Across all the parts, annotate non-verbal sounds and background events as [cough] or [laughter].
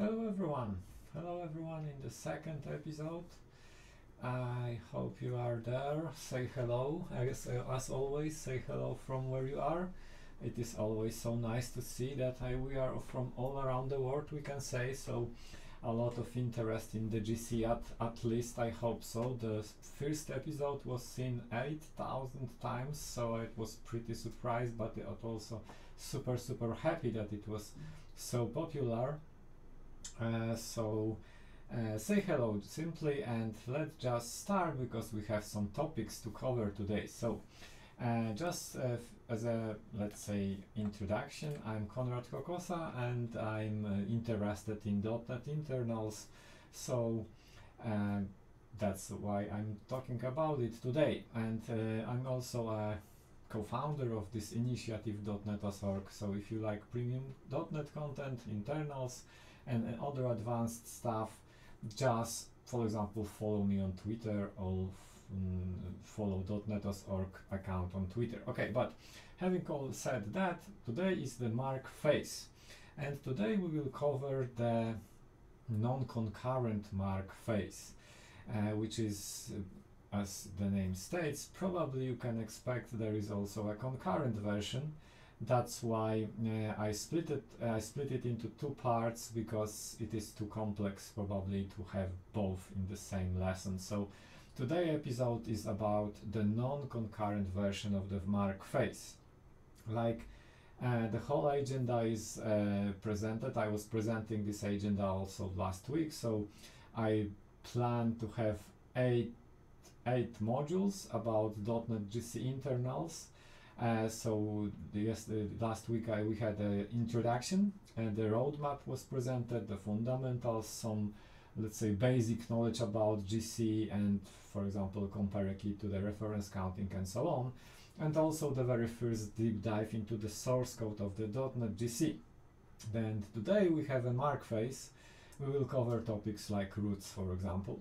Hello everyone. Hello everyone in the second episode. I hope you are there. Say hello. As, uh, as always, say hello from where you are. It is always so nice to see that I, we are from all around the world, we can say. So, a lot of interest in the GC at, at least, I hope so. The first episode was seen 8,000 times, so I was pretty surprised, but also super, super happy that it was so popular. Uh, so uh, say hello simply and let's just start because we have some topics to cover today. So uh, just uh, as a let's say introduction, I'm Konrad Kokosa and I'm uh, interested in .NET internals. So uh, that's why I'm talking about it today. And I'm also a co-founder of this initiative Dotnetos. So if you like premium .NET content, internals, and, and other advanced stuff, just for example follow me on Twitter or mm, follow Dotnetos account on Twitter. Okay, but having all said that, today is the mark phase, and today we will cover the non-concurrent mark phase, uh, which is as the name states, probably you can expect there is also a concurrent version that's why uh, I split it uh, I split it into two parts because it is too complex probably to have both in the same lesson. So today episode is about the non-concurrent version of the mark phase like uh, the whole agenda is uh, presented. I was presenting this agenda also last week. So I plan to have eight eight modules about .NET GC internals uh, so yes, last week I, we had an introduction and the roadmap was presented, the fundamentals, some let's say basic knowledge about GC and for example compare a key to the reference counting and so on and also the very first deep dive into the source code of the .NET GC. Then today we have a mark phase. We will cover topics like roots for example.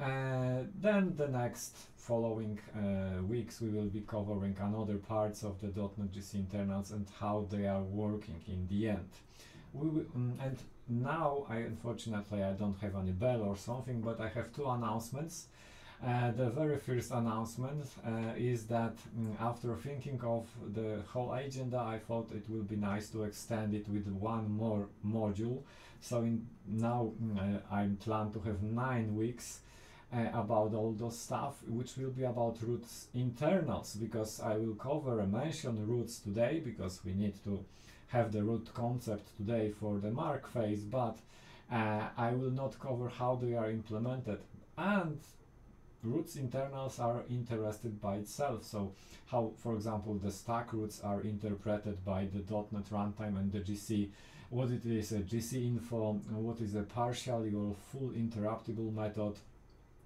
Uh, then the next following uh, weeks we will be covering another parts of the .NET GC internals and how they are working in the end. We will, um, and now I unfortunately I don't have any bell or something but I have two announcements. Uh, the very first announcement uh, is that um, after thinking of the whole agenda, I thought it will be nice to extend it with one more module. So in, now um, I plan to have nine weeks uh, about all those stuff, which will be about roots internals, because I will cover and mention roots today, because we need to have the root concept today for the mark phase, but uh, I will not cover how they are implemented. And roots internals are interested by itself. So how, for example, the stack roots are interpreted by the .NET runtime and the GC, what it is a GC info, what is a partially or full interruptible method,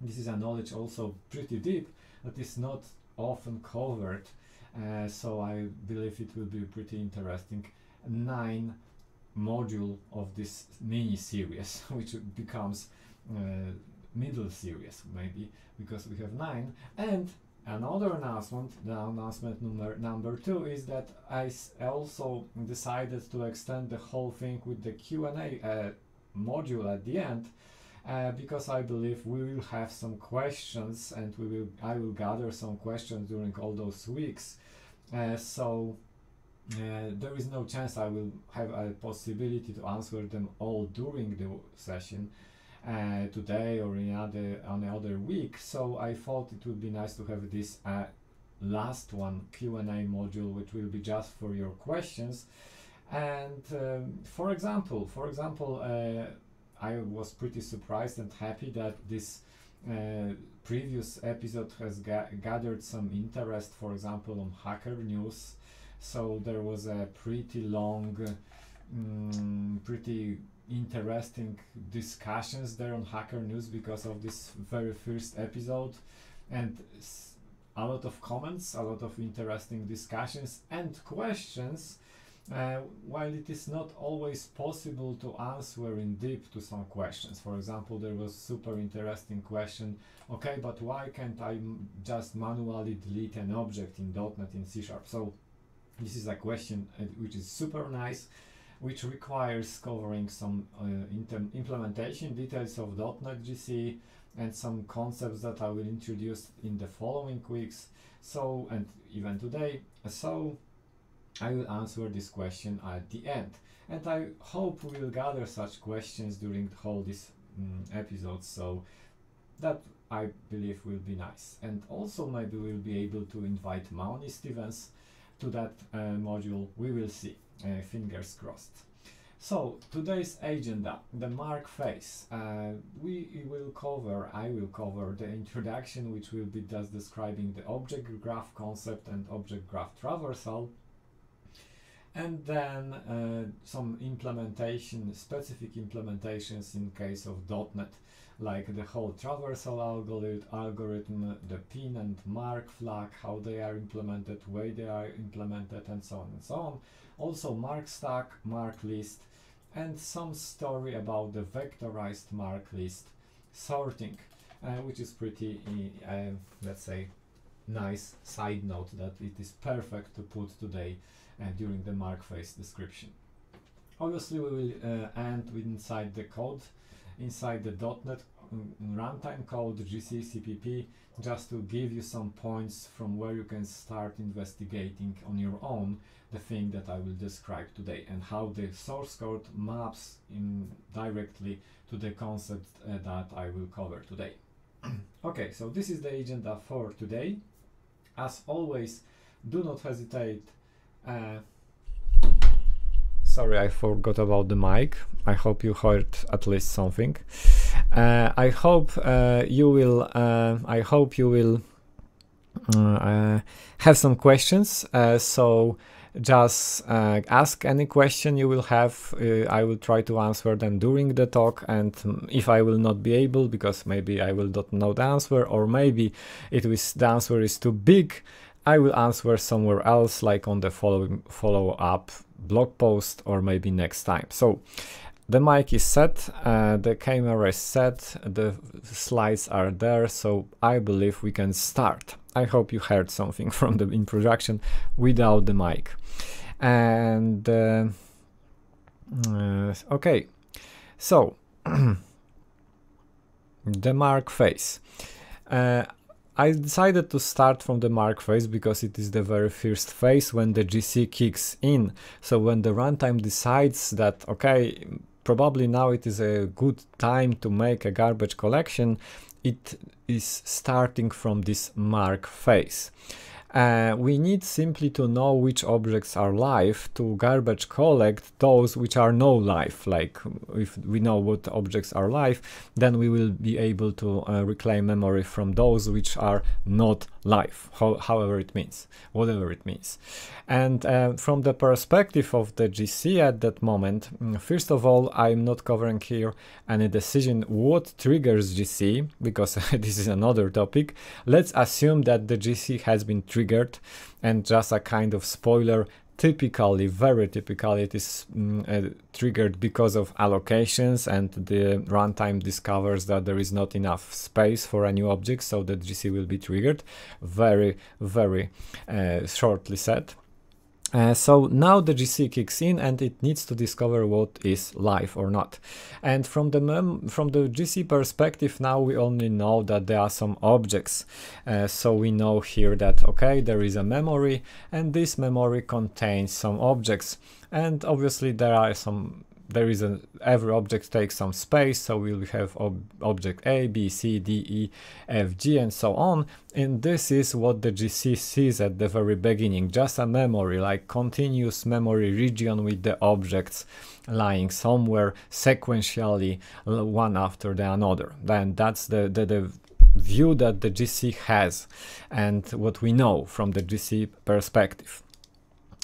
this is a knowledge also pretty deep that is not often covered. Uh, so I believe it will be pretty interesting. Nine module of this mini series, [laughs] which becomes uh, middle series maybe because we have nine. And another announcement, the announcement number number two is that I also decided to extend the whole thing with the Q&A uh, module at the end uh, because I believe we will have some questions and we will I will gather some questions during all those weeks. Uh, so uh, there is no chance I will have a possibility to answer them all during the session uh, today or in other on another week. So I thought it would be nice to have this uh, last one Q&A module, which will be just for your questions. And um, for example, for example, uh, I was pretty surprised and happy that this uh, previous episode has ga gathered some interest, for example, on Hacker News. So there was a pretty long, um, pretty interesting discussions there on Hacker News because of this very first episode, and a lot of comments, a lot of interesting discussions and questions uh, while it is not always possible to answer in deep to some questions. For example, there was super interesting question, okay, but why can't I just manually delete an object in .NET in C Sharp? So this is a question uh, which is super nice. which requires covering some uh, implementation details of .NET GC and some concepts that I will introduce in the following weeks. So, and even today. So, I will answer this question at the end. And I hope we will gather such questions during the whole this um, episode. So that I believe will be nice. And also maybe we'll be able to invite Maoni Stephens to that uh, module. We will see. Uh, fingers crossed. So today's agenda, the mark phase. Uh, we will cover, I will cover the introduction, which will be just describing the object graph concept and object graph traversal. And then uh, some implementation, specific implementations in case of .NET like the whole traversal algorithm, the pin and mark flag, how they are implemented, way they are implemented, and so on and so on. Also mark stack, mark list, and some story about the vectorized mark list sorting, uh, which is pretty, uh, let's say, nice side note that it is perfect to put today during the mark phase description. Obviously, we will uh, end with inside the code inside the .NET runtime code GC CPP just to give you some points from where you can start investigating on your own the thing that I will describe today and how the source code maps in directly to the concept uh, that I will cover today. [clears throat] okay, so this is the agenda for today. As always, do not hesitate uh, Sorry, I forgot about the mic. I hope you heard at least something. Uh, I hope uh, you will. Uh, I hope you will uh, have some questions. Uh, so just uh, ask any question you will have. I will try to answer them during the talk. And if I will not be able, because maybe I will not know the answer, or maybe it was the answer is too big, I will answer somewhere else, like on the following follow up blog post or maybe next time. So the mic is set, uh, the camera is set, the slides are there, so I believe we can start. I hope you heard something [laughs] from the introduction without the mic. And uh, uh, okay, so [clears throat] the mark phase. I decided to start from the mark phase because it is the very first phase when the GC kicks in. So when the runtime decides that, okay, probably now it is a good time to make a garbage collection, it is starting from this mark phase. Uh, we need simply to know which objects are live to garbage collect those which are no live. Like if we know what objects are live, then we will be able to uh, reclaim memory from those which are not live, ho however it means, whatever it means. And uh, from the perspective of the GC at that moment, mm, first of all, I'm not covering here any decision what triggers GC, because [laughs] this is another topic. Let's assume that the GC has been triggered and just a kind of spoiler typically, very typically, it is mm, uh, triggered because of allocations and the runtime discovers that there is not enough space for a new object, so the GC will be triggered. Very, very uh, shortly said. Uh, so now the GC kicks in and it needs to discover what is live or not. And from the from the GC perspective, now we only know that there are some objects. Uh, so we know here that okay, there is a memory, and this memory contains some objects. And obviously there are some there is a every object takes some space so we'll have ob object a b c d e f g and so on. And this is what the gc sees at the very beginning just a memory like continuous memory region with the objects lying somewhere sequentially one after the another. Then that's the, the, the view that the gc has and what we know from the gc perspective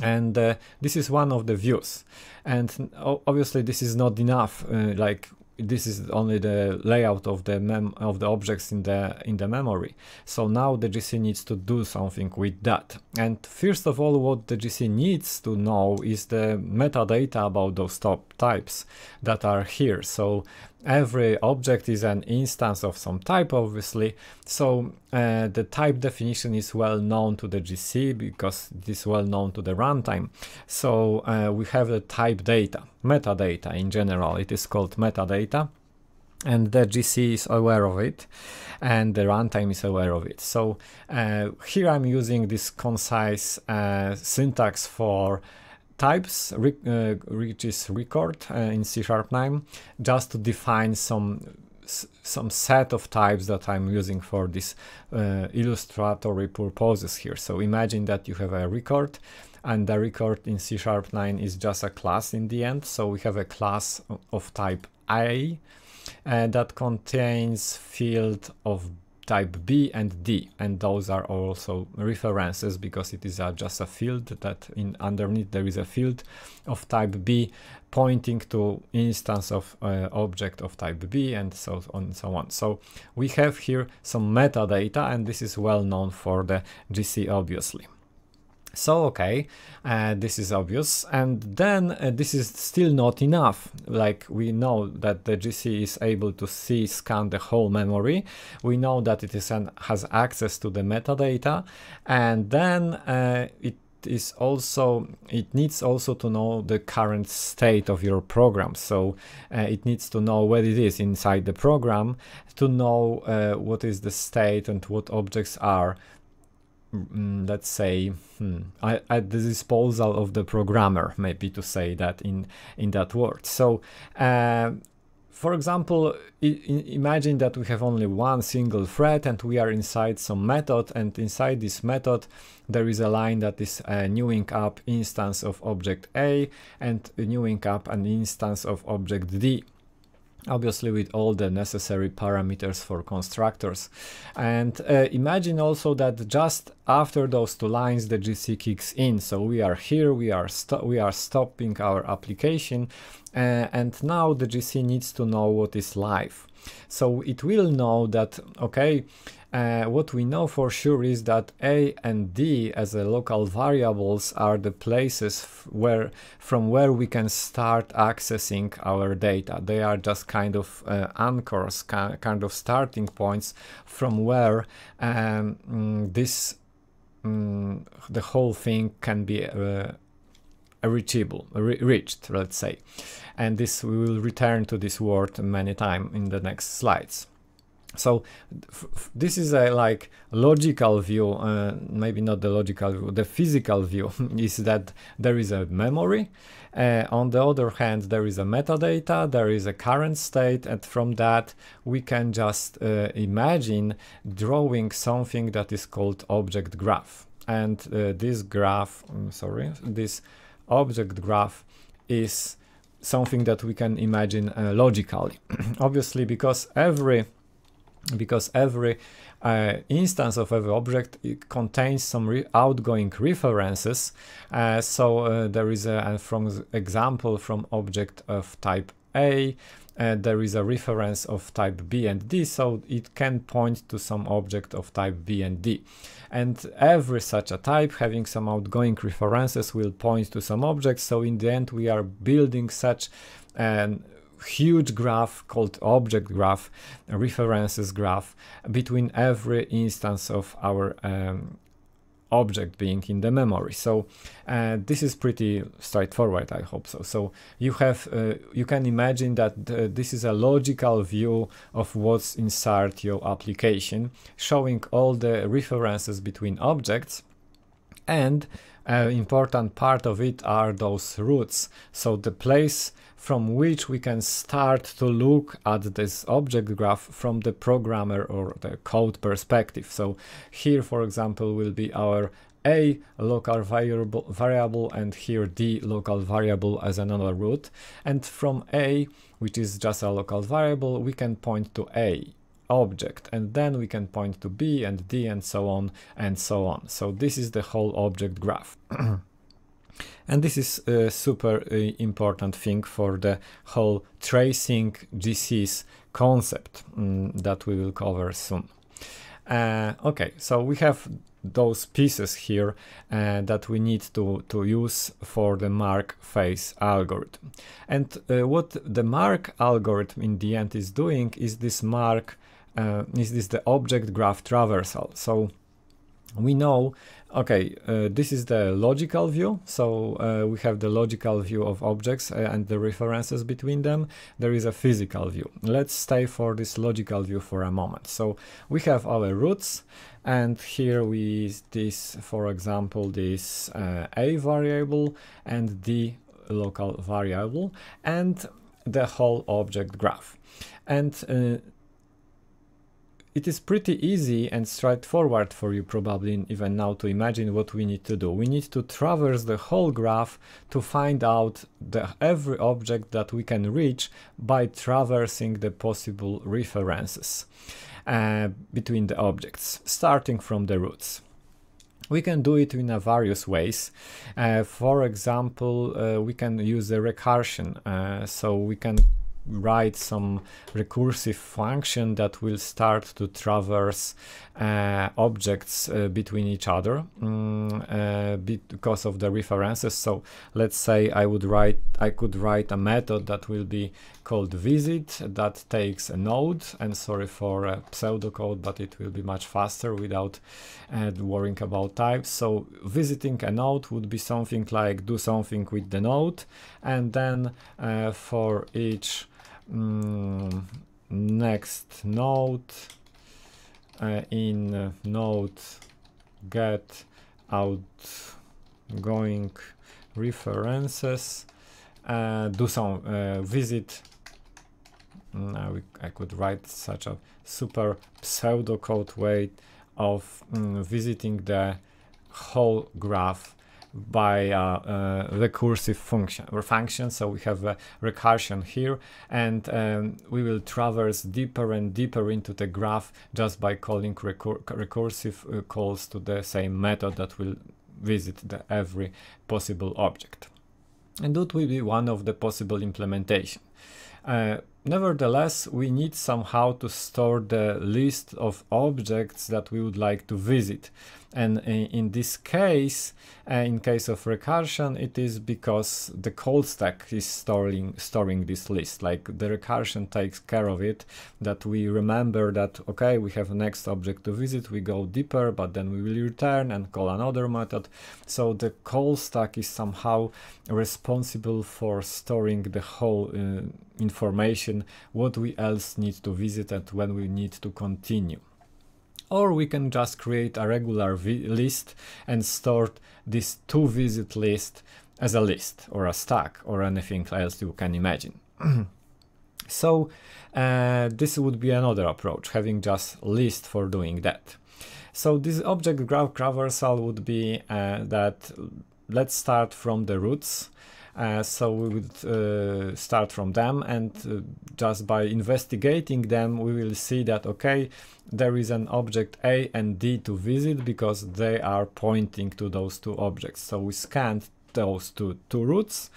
and uh, this is one of the views. And obviously this is not enough uh, like this is only the layout of the mem of the objects in the in the memory. So now the gc needs to do something with that. And first of all what the gc needs to know is the metadata about those top types that are here. So every object is an instance of some type, obviously. So uh, the type definition is well known to the GC because it is well known to the runtime. So uh, we have the type data, metadata in general. It is called metadata and the GC is aware of it and the runtime is aware of it. So uh, here I'm using this concise uh, syntax for types, uh, which is record uh, in C Sharp 9, just to define some some set of types that I'm using for this uh, illustratory purposes here. So imagine that you have a record and the record in C Sharp 9 is just a class in the end. So we have a class of type A uh, that contains field of type B and D and those are also references because it is just a field that in underneath there is a field of type B pointing to instance of uh, object of type B and so on and so on. So we have here some metadata and this is well known for the GC obviously. So, okay, uh, this is obvious. And then uh, this is still not enough. Like we know that the GC is able to see, scan the whole memory. We know that it is an, has access to the metadata. And then uh, it is also it needs also to know the current state of your program so uh, it needs to know what it is inside the program to know uh, what is the state and what objects are mm, let's say hmm, at the disposal of the programmer maybe to say that in in that word. So uh, for example imagine that we have only one single thread and we are inside some method and inside this method there is a line that is uh, newing up instance of object A and newing up an instance of object D obviously with all the necessary parameters for constructors. And uh, imagine also that just after those two lines the GC kicks in. So we are here, we are, we are stopping our application uh, and now the GC needs to know what is live. So it will know that, okay, uh, what we know for sure is that a and d as a local variables are the places where from where we can start accessing our data. They are just kind of uh, anchors, kind of starting points from where um, mm, this um, the whole thing can be uh, reachable, re reached, let's say. And this we will return to this word many times in the next slides. So this is a like logical view, uh, maybe not the logical view, the physical view [laughs] is that there is a memory. Uh, on the other hand, there is a metadata, there is a current state, and from that we can just uh, imagine drawing something that is called object graph. And uh, this graph, um, sorry, this object graph is something that we can imagine uh, logically. [clears throat] Obviously, because every because every uh, instance of every object contains some re outgoing references. Uh, so uh, there is a, from example from object of type A, uh, there is a reference of type B and D, so it can point to some object of type B and D. And every such a type having some outgoing references will point to some objects, so in the end we are building such an huge graph called object graph, references graph, between every instance of our um, object being in the memory. So uh, this is pretty straightforward, I hope so. So you have, uh, you can imagine that this is a logical view of what's inside your application, showing all the references between objects and an important part of it are those roots. So the place from which we can start to look at this object graph from the programmer or the code perspective. So here, for example, will be our a local variable, variable and here d local variable as another root. And from a, which is just a local variable, we can point to a object and then we can point to b and d and so on and so on. So this is the whole object graph. [clears throat] And this is a super uh, important thing for the whole tracing GCs concept um, that we will cover soon. Uh, okay, so we have those pieces here uh, that we need to, to use for the mark phase algorithm. And uh, what the mark algorithm in the end is doing is this mark, uh, is this the object graph traversal. So we know okay uh, this is the logical view. So uh, we have the logical view of objects uh, and the references between them. There is a physical view. Let's stay for this logical view for a moment. So we have our roots and here we this for example this uh, a variable and the local variable and the whole object graph. And uh, it is pretty easy and straightforward for you probably even now to imagine what we need to do. We need to traverse the whole graph to find out the every object that we can reach by traversing the possible references uh, between the objects, starting from the roots. We can do it in various ways. Uh, for example, uh, we can use the recursion, uh, so we can write some recursive function that will start to traverse uh, objects uh, between each other um, uh, because of the references. So let's say I would write, I could write a method that will be called visit that takes a node and sorry for pseudocode, but it will be much faster without uh, worrying about types. So visiting a node would be something like do something with the node and then uh, for each mm, next node uh, in node get outgoing references uh, do some uh, visit now I could write such a super pseudocode way of mm, visiting the whole graph by a, a recursive function or function. So we have a recursion here and um, we will traverse deeper and deeper into the graph just by calling recur recursive uh, calls to the same method that will visit the every possible object. And that will be one of the possible implementation. Uh, nevertheless, we need somehow to store the list of objects that we would like to visit. And in this case, uh, in case of recursion, it is because the call stack is storing storing this list. Like the recursion takes care of it, that we remember that okay, we have next object to visit, we go deeper, but then we will return and call another method. So the call stack is somehow responsible for storing the whole uh, information, what we else need to visit and when we need to continue or we can just create a regular list and store this to visit list as a list or a stack or anything else you can imagine. [clears throat] so uh, this would be another approach, having just list for doing that. So this object graph traversal would be uh, that let's start from the roots uh, so we would uh, start from them and uh, just by investigating them we will see that okay there is an object A and D to visit because they are pointing to those two objects. So we scanned those two, two roots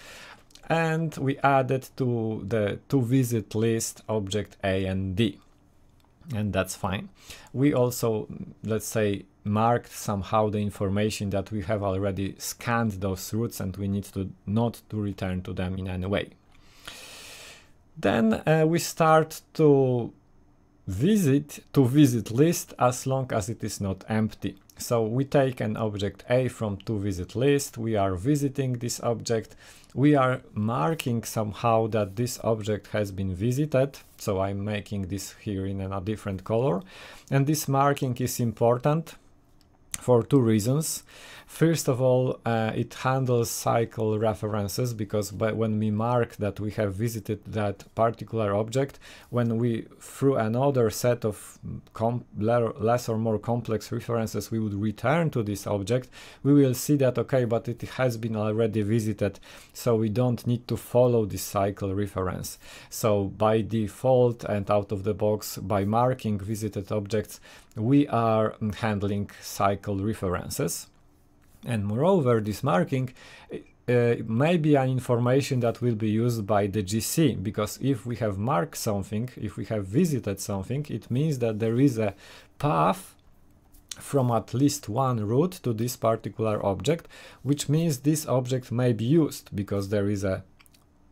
and we added to the to visit list object A and D and that's fine. We also, let's say, marked somehow the information that we have already scanned those roots and we need to not to return to them in any way. Then uh, we start to visit to visit list as long as it is not empty. So we take an object A from to visit list, we are visiting this object, we are marking somehow that this object has been visited, so I'm making this here in a different color, and this marking is important for two reasons. First of all, uh, it handles cycle references because by, when we mark that we have visited that particular object, when we through another set of less or more complex references we would return to this object, we will see that okay, but it has been already visited, so we don't need to follow this cycle reference. So by default and out of the box, by marking visited objects, we are handling cycle references. And moreover, this marking uh, may be an information that will be used by the GC because if we have marked something, if we have visited something, it means that there is a path from at least one root to this particular object, which means this object may be used because there is a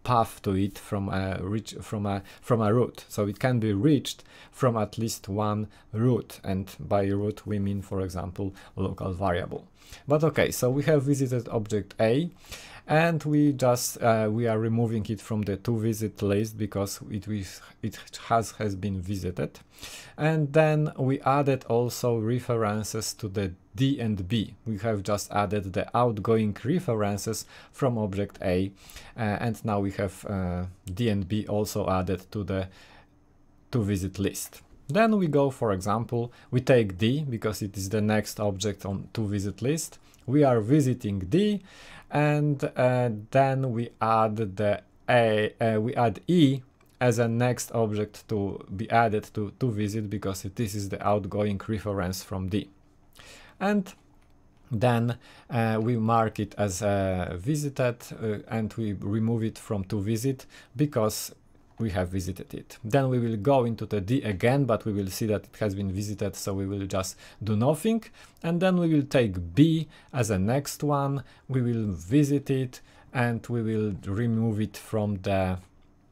path to it from a reach from a from a root. So it can be reached from at least one root and by root we mean for example local variable. But okay so we have visited object a and we just uh, we are removing it from the to visit list because it it has has been visited. And then we added also references to the D and B. We have just added the outgoing references from object A uh, and now we have uh, D and B also added to the to visit list. Then we go, for example, we take D because it is the next object on to visit list. We are visiting D and uh, then we add the A, uh, we add E as a next object to be added to, to visit because this is the outgoing reference from D. And then uh, we mark it as uh, visited uh, and we remove it from to visit because we have visited it. Then we will go into the D again, but we will see that it has been visited, so we will just do nothing. And then we will take B as a next one, we will visit it, and we will remove it from the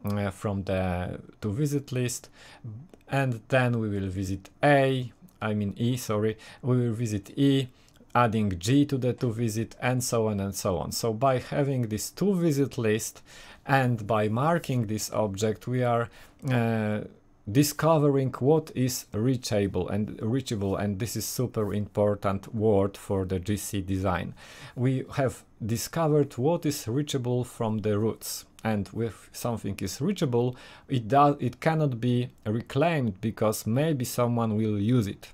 uh, from the to visit list. And then we will visit A, I mean E, sorry, we will visit E, adding G to the to visit and so on and so on. So by having this to visit list, and by marking this object we are uh, discovering what is reachable and reachable and this is super important word for the GC design. We have discovered what is reachable from the roots and if something is reachable it does it cannot be reclaimed because maybe someone will use it.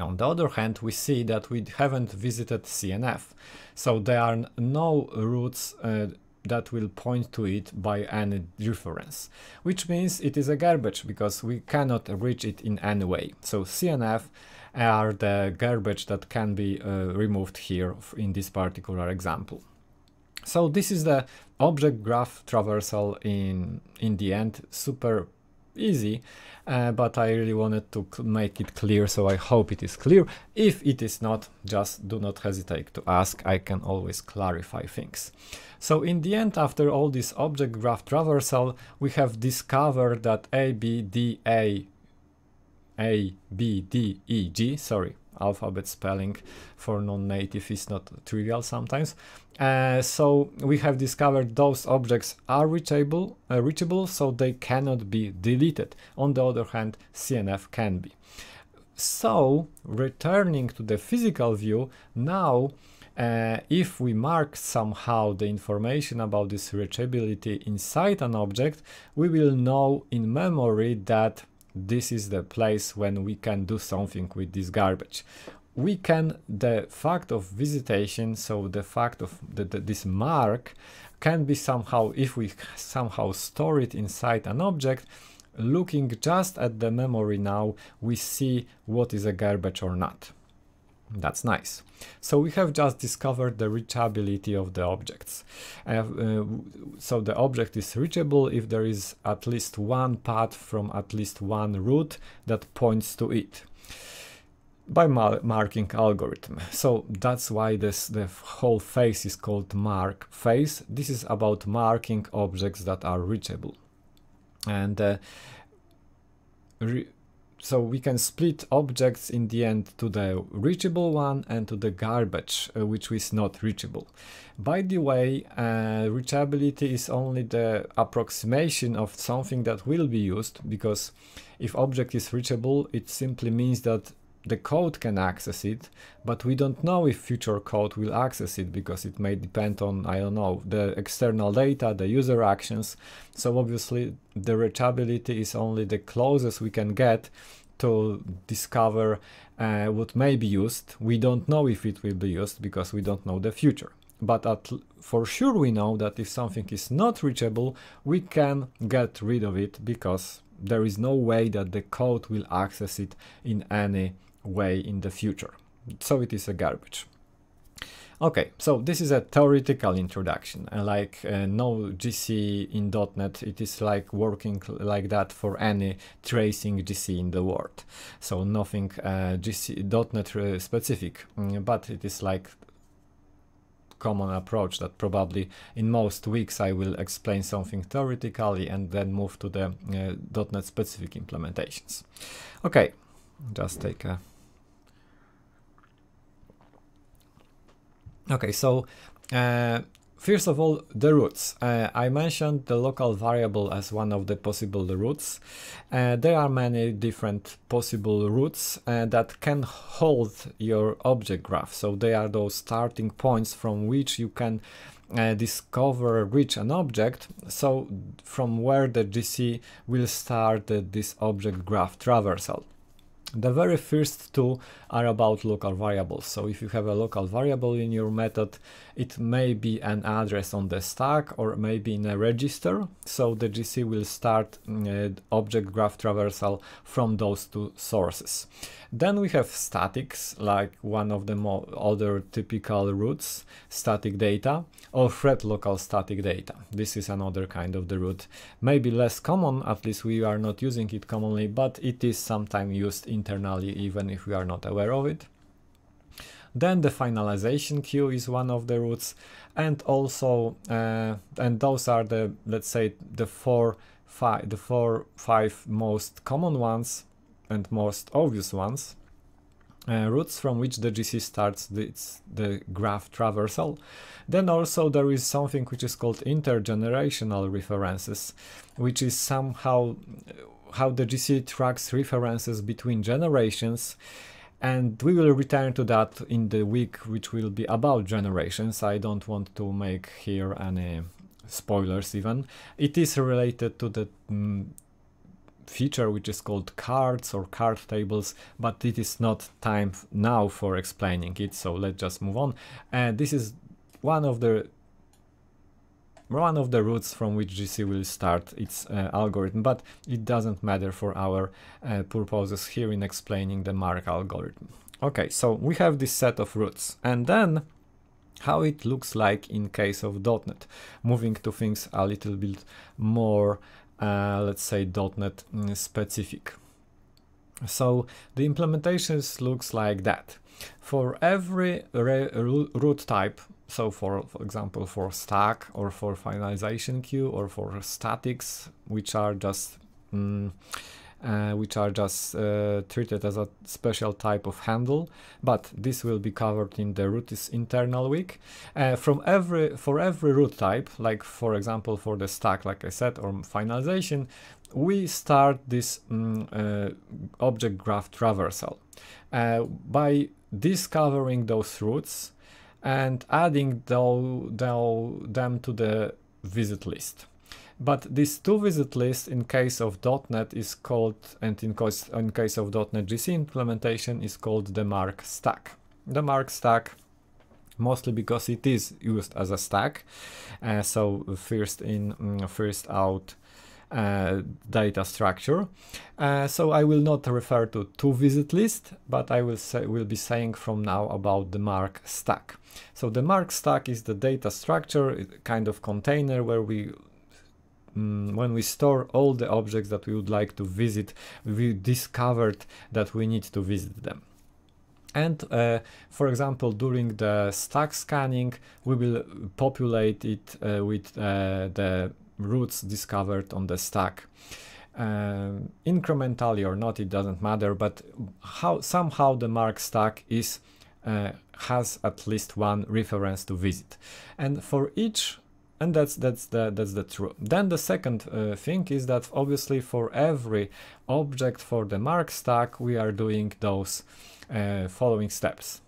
On the other hand, we see that we haven't visited CNF, so there are no roots uh, that will point to it by any reference, which means it is a garbage because we cannot reach it in any way. So CNF are the garbage that can be uh, removed here in this particular example. So this is the object graph traversal in, in the end, super easy, uh, but I really wanted to make it clear, so I hope it is clear. If it is not, just do not hesitate to ask, I can always clarify things. So in the end, after all this object graph traversal, we have discovered that A, B, D, A, A, B, D, E, G, sorry, alphabet spelling for non-native is not trivial sometimes. Uh, so we have discovered those objects are reachable, uh, reachable, so they cannot be deleted. On the other hand, CNF can be. So returning to the physical view, now uh, if we mark somehow the information about this reachability inside an object, we will know in memory that this is the place when we can do something with this garbage. We can, the fact of visitation, so the fact of the, the, this mark can be somehow, if we somehow store it inside an object, looking just at the memory now, we see what is a garbage or not. That's nice. So we have just discovered the reachability of the objects. Uh, uh, so the object is reachable if there is at least one path from at least one root that points to it by mar marking algorithm. So that's why this the whole phase is called mark phase. This is about marking objects that are reachable. And uh, so we can split objects in the end to the reachable one and to the garbage, uh, which is not reachable. By the way, uh, reachability is only the approximation of something that will be used, because if object is reachable, it simply means that the code can access it, but we don't know if future code will access it because it may depend on, I don't know, the external data, the user actions. So obviously the reachability is only the closest we can get to discover uh, what may be used. We don't know if it will be used because we don't know the future. But at, for sure we know that if something is not reachable, we can get rid of it because there is no way that the code will access it in any way in the future. So it is a garbage. Okay, so this is a theoretical introduction. Uh, like uh, no GC in .NET, it is like working like that for any tracing GC in the world. So nothing uh, GC .NET uh, specific, mm, but it is like common approach that probably in most weeks I will explain something theoretically and then move to the uh, .NET specific implementations. Okay, just take a Okay, so uh, first of all, the roots. Uh, I mentioned the local variable as one of the possible roots. Uh, there are many different possible roots uh, that can hold your object graph. So they are those starting points from which you can uh, discover reach an object so from where the GC will start this object graph traversal. The very first two are about local variables. So if you have a local variable in your method, it may be an address on the stack or maybe in a register. So the GC will start uh, object graph traversal from those two sources. Then we have statics, like one of the other typical roots, static data, or thread local static data. This is another kind of the root. Maybe less common, at least we are not using it commonly, but it is sometimes used internally even if we are not aware of it. Then the finalization queue is one of the roots, and also, uh, and those are the, let's say, the four, five, the four, five most common ones and most obvious ones, uh, roots from which the GC starts its, the graph traversal. Then also there is something which is called intergenerational references, which is somehow how the GC tracks references between generations and we will return to that in the week which will be about generations. I don't want to make here any spoilers even. It is related to the mm, feature which is called cards or card tables, but it is not time now for explaining it, so let's just move on. And this is one of the one of the roots from which GC will start its uh, algorithm, but it doesn't matter for our uh, purposes here in explaining the mark algorithm. Okay, so we have this set of roots, and then how it looks like in case of .NET, moving to things a little bit more uh, let's say .NET mm, specific. So the implementations looks like that. For every root type, so for, for example for stack or for finalization queue or for statics, which are just mm, uh, which are just uh, treated as a special type of handle, but this will be covered in the roots internal week. Uh, from every for every root type, like for example for the stack, like I said, or finalization, we start this um, object graph traversal uh, by discovering those roots and adding them to the visit list. But this to visit list in case of .NET is called, and in case, in case of .NET GC implementation is called the mark stack. The mark stack mostly because it is used as a stack. Uh, so first in, mm, first out data structure. Uh, so I will not refer to to visit list, but I will say will be saying from now about the mark stack. So the mark stack is the data structure, kind of container where we mm, when we store all the objects that we would like to visit, we discovered that we need to visit them. And uh, for example, during the stack scanning, we will populate it uh, with uh, the roots discovered on the stack. Um, incrementally or not, it doesn't matter, but how somehow the mark stack is uh, has at least one reference to visit. And for each and that's that's the that's the true then the second uh, thing is that obviously for every object for the mark stack we are doing those uh, following steps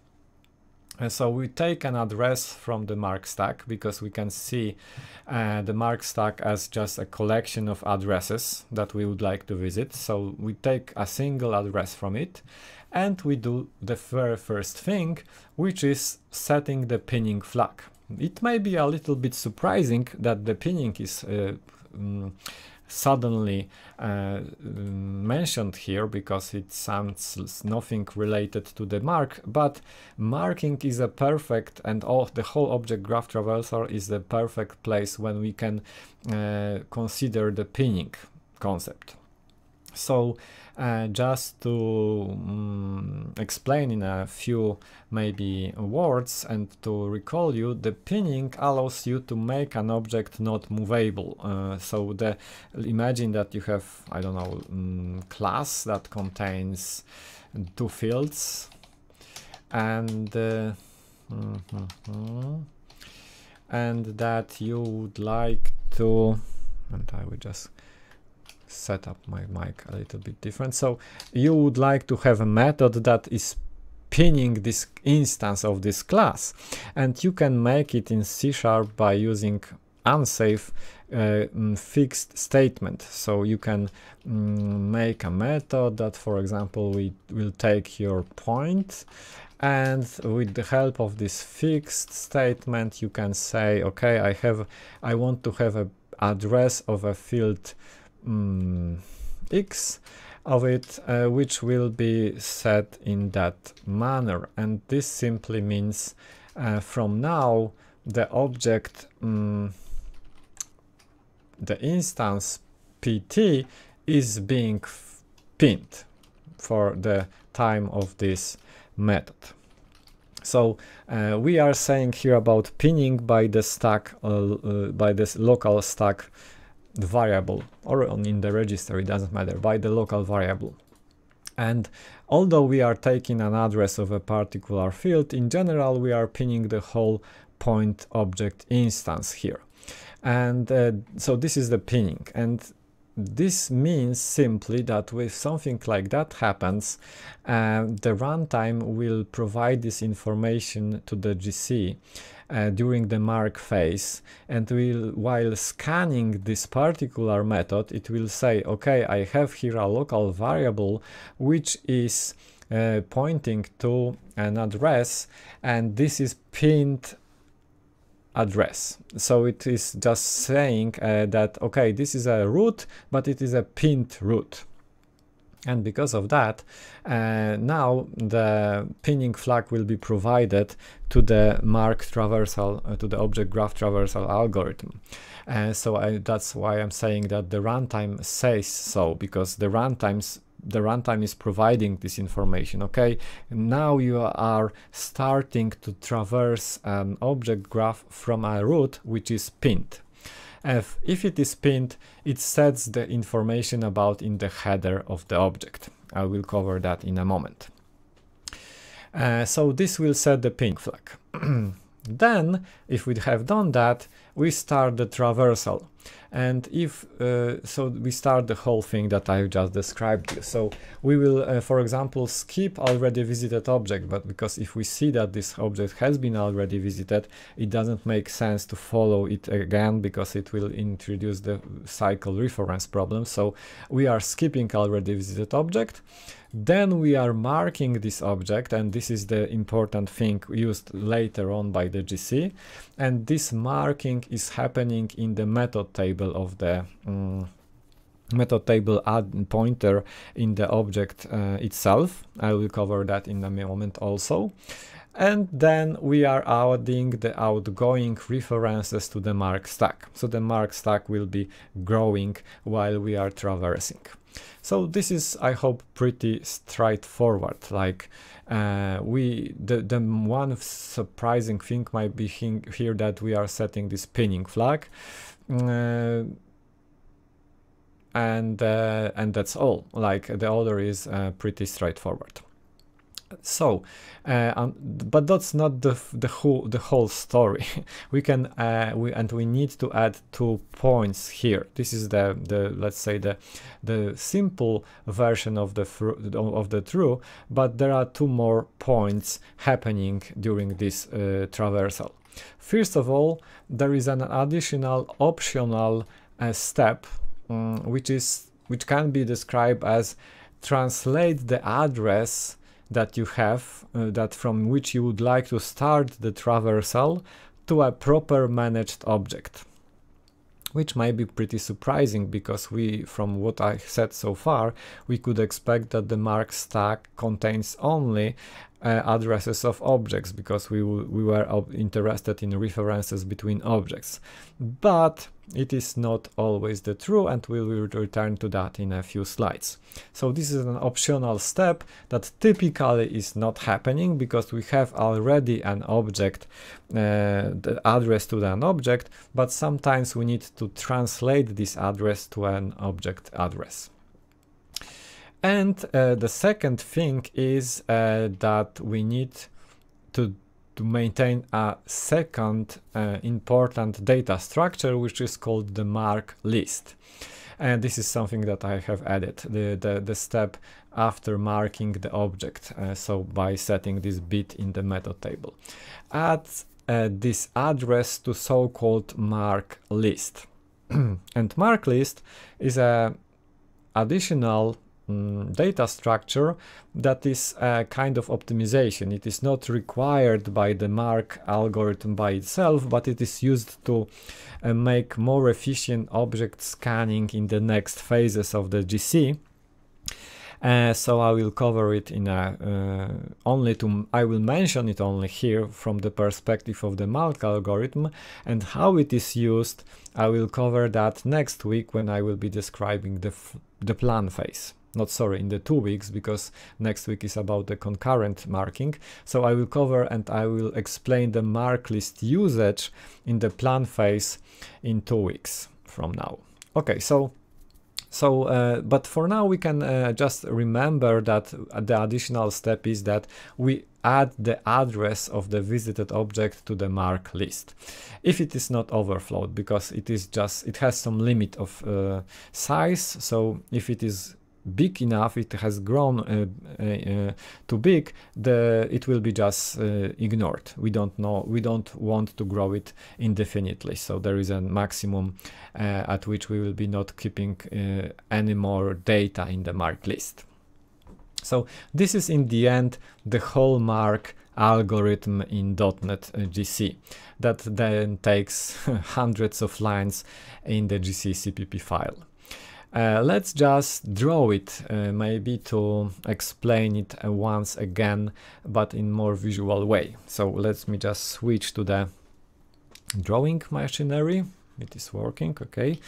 and so we take an address from the mark stack because we can see uh, the mark stack as just a collection of addresses that we would like to visit. So we take a single address from it and we do the very first thing, which is setting the pinning flag. It may be a little bit surprising that the pinning is uh, um, suddenly uh, mentioned here because it sounds nothing related to the mark, but marking is a perfect and all the whole object graph traversal is the perfect place when we can uh, consider the pinning concept. So uh, just to um, explain in a few maybe words and to recall you, the pinning allows you to make an object not movable. Uh, so the imagine that you have, I don't know, um, class that contains two fields and uh, mm -hmm, and that you would like to and I will just set up my mic a little bit different. So you would like to have a method that is pinning this instance of this class. And you can make it in C sharp by using unsafe uh, mm, fixed statement. So you can um, make a method that for example we will take your point. And with the help of this fixed statement you can say okay I have I want to have a address of a field um, x of it, uh, which will be set in that manner. And this simply means uh, from now the object, um, the instance pt is being pinned for the time of this method. So uh, we are saying here about pinning by the stack, uh, uh, by this local stack variable or on in the register, it doesn't matter, by the local variable. And although we are taking an address of a particular field, in general we are pinning the whole point object instance here. And uh, so this is the pinning. And this means simply that with something like that happens, uh, the runtime will provide this information to the GC uh, during the mark phase. And will while scanning this particular method it will say okay I have here a local variable which is uh, pointing to an address and this is pinned address. So it is just saying uh, that okay this is a root but it is a pinned root and because of that, uh, now the pinning flag will be provided to the mark traversal, uh, to the object graph traversal algorithm. Uh, so I, that's why I'm saying that the runtime says so, because the runtimes the runtime is providing this information okay now you are starting to traverse an object graph from a root which is pinned F, if it is pinned, it sets the information about in the header of the object. I will cover that in a moment. Uh, so this will set the ping flag. [clears throat] then, if we have done that, we start the traversal. And if uh, so we start the whole thing that I've just described you. so we will uh, for example skip already visited object but because if we see that this object has been already visited it doesn't make sense to follow it again because it will introduce the cycle reference problem. So we are skipping already visited object then we are marking this object, and this is the important thing used later on by the GC. And this marking is happening in the method table of the um, method table add pointer in the object uh, itself. I will cover that in a moment also. And then we are adding the outgoing references to the mark stack. So the mark stack will be growing while we are traversing. So this is, I hope, pretty straightforward. Like uh, we, the, the one surprising thing might be here that we are setting this pinning flag. Uh, and uh, and that's all like the order is uh, pretty straightforward so uh, um, but that's not the the whole the whole story. [laughs] We can uh, we and we need to add two points here. This is the the let's say the the simple version of the of the true but there are two more points happening during this uh, traversal. First of all there is an additional optional uh, step um, which is which can be described as translate the address that you have, uh, that from which you would like to start the traversal to a proper managed object. which may be pretty surprising because we, from what I said so far, we could expect that the mark stack contains only uh, addresses of objects because we, we were interested in references between objects. But it is not always the true and we will return to that in a few slides. So this is an optional step that typically is not happening because we have already an object, uh, the address to an object, but sometimes we need to translate this address to an object address. And uh, the second thing is uh, that we need to to maintain a second uh, important data structure which is called the mark list. And this is something that I have added the the, the step after marking the object uh, so by setting this bit in the method table. Add uh, this address to so-called mark list. [clears throat] And mark list is a additional um, data structure that is a kind of optimization. It is not required by the mark algorithm by itself, but it is used to uh, make more efficient object scanning in the next phases of the GC. Uh, so I will cover it in a uh, only to I will mention it only here from the perspective of the mark algorithm and how it is used. I will cover that next week when I will be describing the the plan phase not sorry in the two weeks because next week is about the concurrent marking so i will cover and i will explain the mark list usage in the plan phase in two weeks from now okay so so, uh, but for now we can uh, just remember that the additional step is that we add the address of the visited object to the mark list. If it is not overflowed, because it is just, it has some limit of uh, size. So if it is big enough, it has grown uh, uh, uh, too big, the it will be just ignored. We don't know, we don't want to grow it indefinitely. So there is a maximum at which we will be not keeping any more data in the mark list. So this is in the end the whole mark algorithm in .NET GC that then takes [laughs] hundreds of lines in the GC CPP file. Uh, let's just draw it, uh, maybe to explain it uh, once again, but in more visual way. So let me just switch to the drawing machinery. It is working, okay.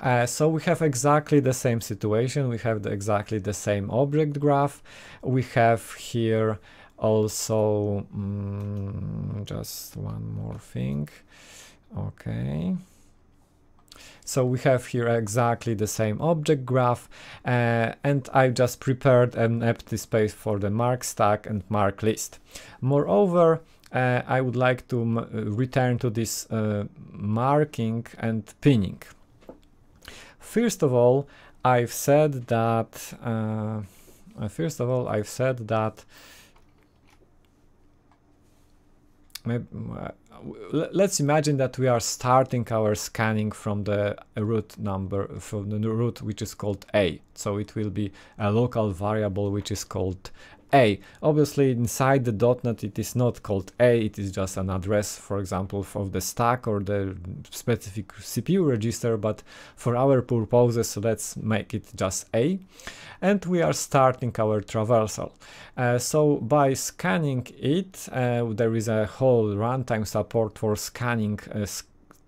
Uh, so we have exactly the same situation. We have the, exactly the same object graph. We have here also mm, just one more thing. Okay. So we have here exactly the same object graph uh, and I've just prepared an empty space for the mark stack and mark list. Moreover, uh, I would like to uh, return to this uh, marking and pinning. First of all, I've said that uh, uh, first of all I've said that maybe, Uh, let's imagine that we are starting our scanning from the root number from the root which is called a. So it will be a local variable which is called a. Obviously inside the .NET it is not called A, it is just an address, for example, of the stack or the specific CPU register, but for our purposes let's make it just A. And we are starting our traversal. Uh, so by scanning it, uh, there is a whole runtime support for scanning uh,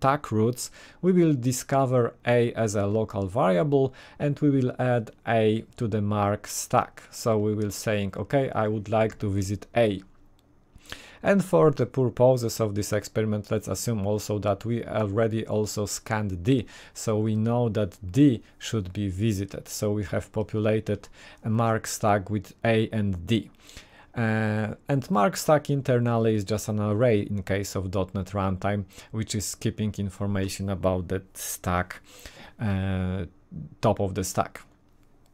stack roots, we will discover a as a local variable and we will add a to the mark stack. So we will saying, okay, I would like to visit a. And for the purposes of this experiment, let's assume also that we already also scanned D. So we know that D should be visited. So we have populated a mark stack with A and D. Uh, and mark stack internally is just an array in case of .NET runtime, which is keeping information about that stack, uh, top of the stack.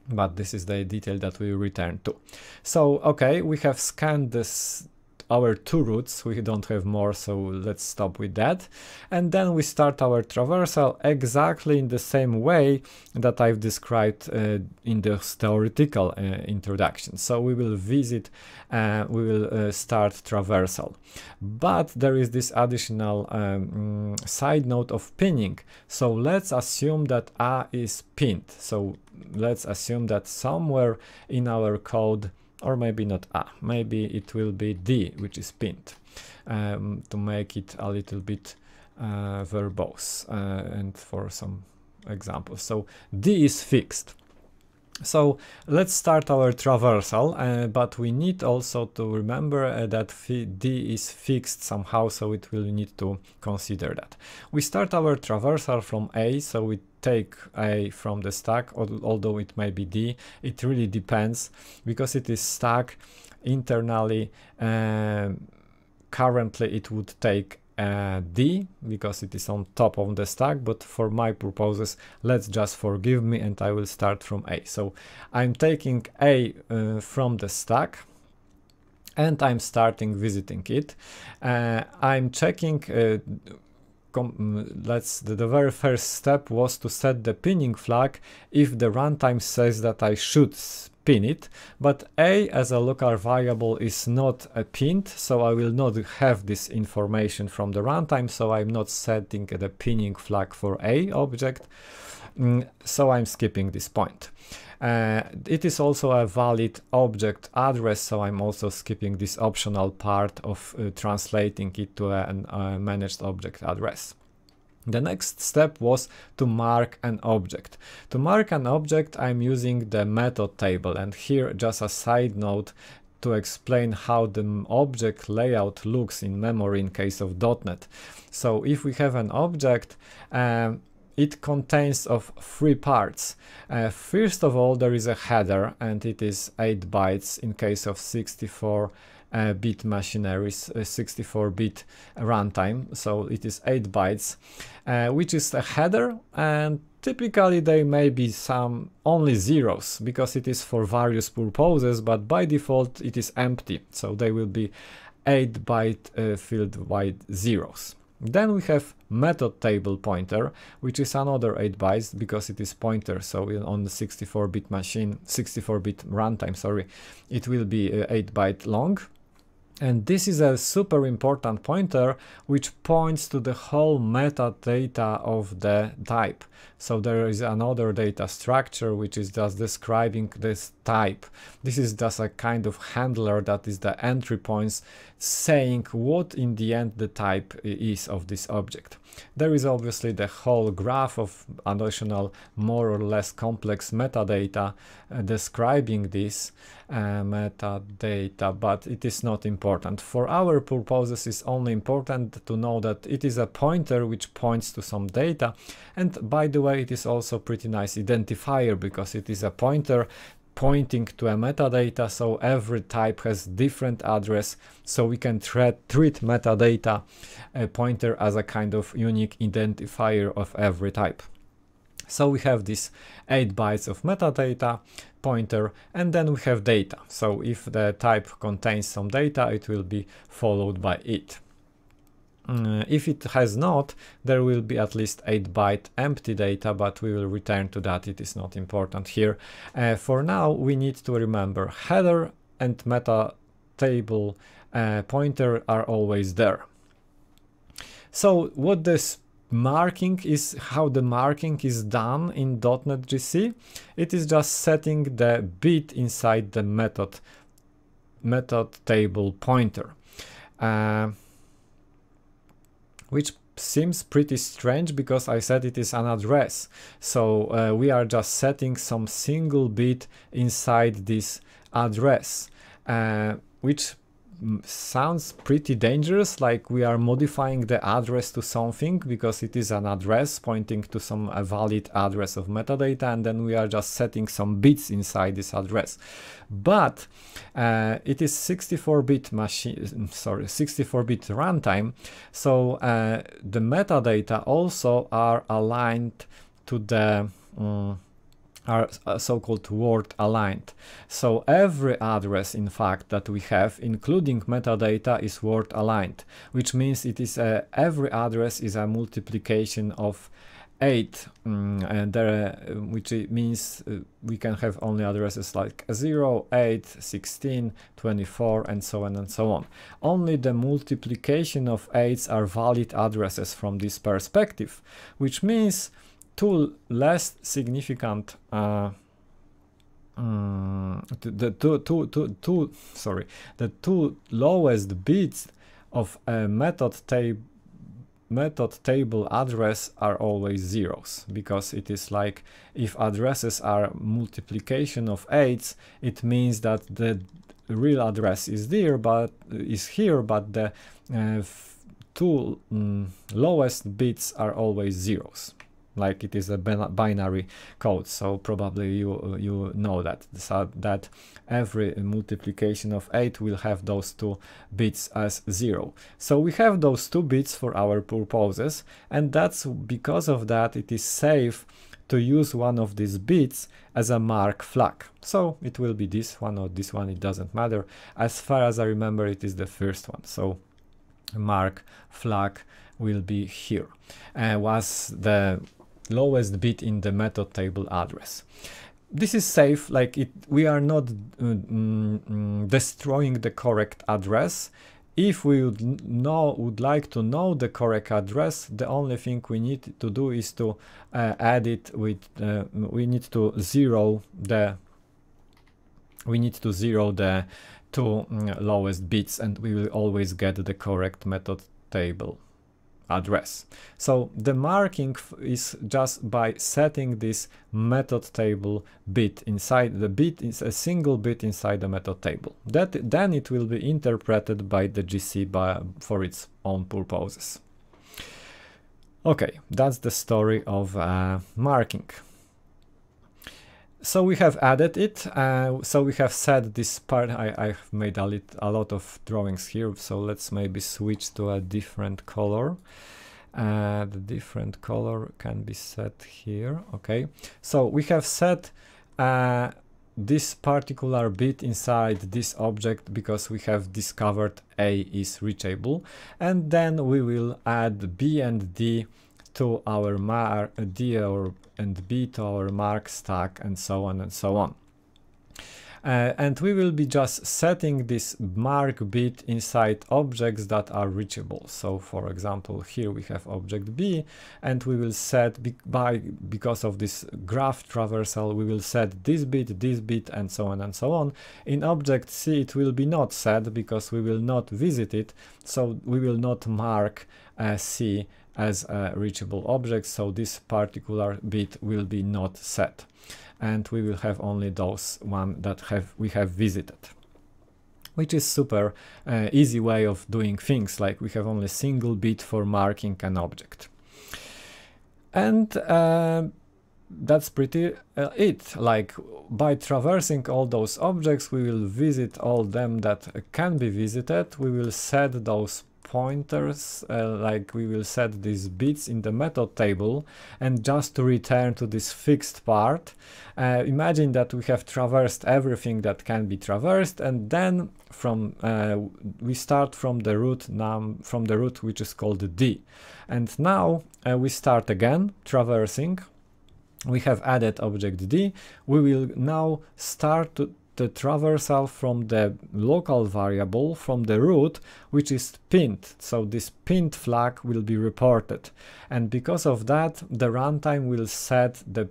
But this is the detail that we return to. So, okay, we have scanned this our two roots we don't have more so let's stop with that. And then we start our traversal exactly in the same way that I've described uh, in the theoretical uh, introduction. So we will visit uh, we will uh, start traversal. But there is this additional um, side note of pinning. So let's assume that a is pinned. So let's assume that somewhere in our code or maybe not A, maybe it will be D, which is pinned, um, to make it a little bit uh, verbose uh, and for some examples. So D is fixed. So let's start our traversal, uh, but we need also to remember uh, that D is fixed somehow, so it will need to consider that. We start our traversal from A, so we take A from the stack, although it may be D. It really depends because it is stack internally. Uh, currently, it would take uh, D because it is on top of the stack, but for my purposes, let's just forgive me and I will start from A. So I'm taking A uh, from the stack and I'm starting visiting it. Uh, I'm checking uh, let's the, the, very first step was to set the pinning flag if the runtime says that I should pin it but a as a local variable is not a pinned so I will not have this information from the runtime so I'm not setting the pinning flag for a object mm, so I'm skipping this point. Uh, it is also a valid object address, so I'm also skipping this optional part of uh, translating it to a, a managed object address. The next step was to mark an object. To mark an object, I'm using the method table and here just a side note to explain how the object layout looks in memory in case of .NET. So if we have an object, um, it contains of three parts. Uh, first of all, there is a header and it is 8 bytes in case of 64 uh, bit machineries, 64-bit uh, runtime, so it is 8 bytes, uh, which is a header and typically they may be some only zeros because it is for various purposes, but by default it is empty, so they will be 8 byte uh, filled by zeros. Then we have method table pointer, which is another 8 bytes because it is pointer. So on the 64-bit machine, 64-bit runtime, sorry, it will be uh, 8 byte long. And this is a super important pointer which points to the whole metadata of the type. So there is another data structure which is just describing this type. This is just a kind of handler that is the entry points saying what in the end the type is of this object. There is obviously the whole graph of additional more or less complex metadata uh, describing this uh, metadata, but it is not important. For our purposes, it's only important to know that it is a pointer which points to some data. And by the way, it is also pretty nice identifier because it is a pointer pointing to a metadata so every type has different address so we can treat metadata a pointer as a kind of unique identifier of every type. So we have this 8 bytes of metadata pointer and then we have data. So if the type contains some data it will be followed by it. Uh, if it has not, there will be at least 8 byte empty data, but we will return to that, it is not important here. Uh, for now, we need to remember header and meta table uh, pointer are always there. So what this marking is, how the marking is done in .NET GC, it is just setting the bit inside the method, method table pointer. Uh, which seems pretty strange because I said it is an address. So uh, we are just setting some single bit inside this address, uh, which sounds pretty dangerous like we are modifying the address to something because it is an address pointing to some valid address of metadata and then we are just setting some bits inside this address. But uh, it is 64-bit machine sorry 64-bit runtime so uh, the metadata also are aligned to the um, are so-called word aligned. So every address, in fact, that we have, including metadata, is word aligned, which means it is a, every address is a multiplication of 8 um, and there uh, which means uh, we can have only addresses like 0 8 16 24 and so on and so on only the multiplication of 8s are valid addresses from this perspective which means two less significant uh, um, the two, two, two, two, sorry, the two lowest bits of a method table method table address are always zeros because it is like if addresses are multiplication of eights it means that the real address is there but is here but the uh, two um, lowest bits are always zeros like it is a binary code so probably you you know that so that every multiplication of 8 will have those two bits as 0 so we have those two bits for our purposes and that's because of that it is safe to use one of these bits as a mark flag. So it will be this one or this one, it doesn't matter. As far as I remember, it is the first one. So mark flag will be here. And uh, was the lowest bit in the method table address. This is safe, like it, we are not uh, mm, mm, destroying the correct address. If we would know would like to know the correct address, the only thing we need to do is to uh, add it with uh, we need to zero the we need to zero the two mm, lowest bits and we will always get the correct method table address. So the marking is just by setting this method table bit inside the bit is a single bit inside the method table. That then it will be interpreted by the GC by, for its own purposes. Okay, that's the story of uh, marking. So we have added it. Uh, so we have set this part. I, I've made a, lit, a lot of drawings here. So let's maybe switch to a different color. Uh, the different color can be set here. Okay. So we have set uh, this particular bit inside this object because we have discovered A is reachable. And then we will add B and D to our mark D or and B to our mark stack and so on and so on. Uh, and we will be just setting this mark bit inside objects that are reachable. So for example, here we have object B and we will set be by because of this graph traversal, we will set this bit, this bit and so on and so on. In object C it will be not set because we will not visit it. So we will not mark uh, C as a reachable object. So this particular bit will be not set. And we will have only those one that have we have visited. Which is super uh, easy way of doing things like we have only single bit for marking an object. And uh, that's pretty uh, it. Like by traversing all those objects we will visit all them that can be visited. We will set those pointers uh, like we will set these bits in the method table and just to return to this fixed part. Uh, imagine that we have traversed everything that can be traversed and then from uh, we start from the root num from the root which is called d. And now uh, we start again traversing. We have added object d. We will now start to the traversal from the local variable from the root which is pinned. So this pinned flag will be reported. And because of that the runtime will set the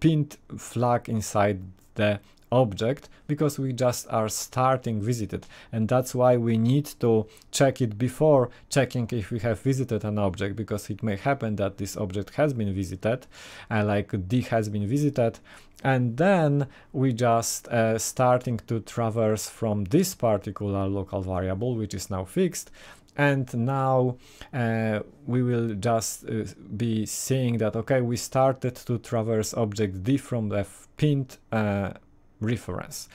pinned flag inside the object because we just are starting visited. And that's why we need to check it before checking if we have visited an object because it may happen that this object has been visited and like d has been visited. And then we just uh, starting to traverse from this particular local variable which is now fixed. And now uh, we will just uh, be seeing that okay we started to traverse object d from the pinned uh, reference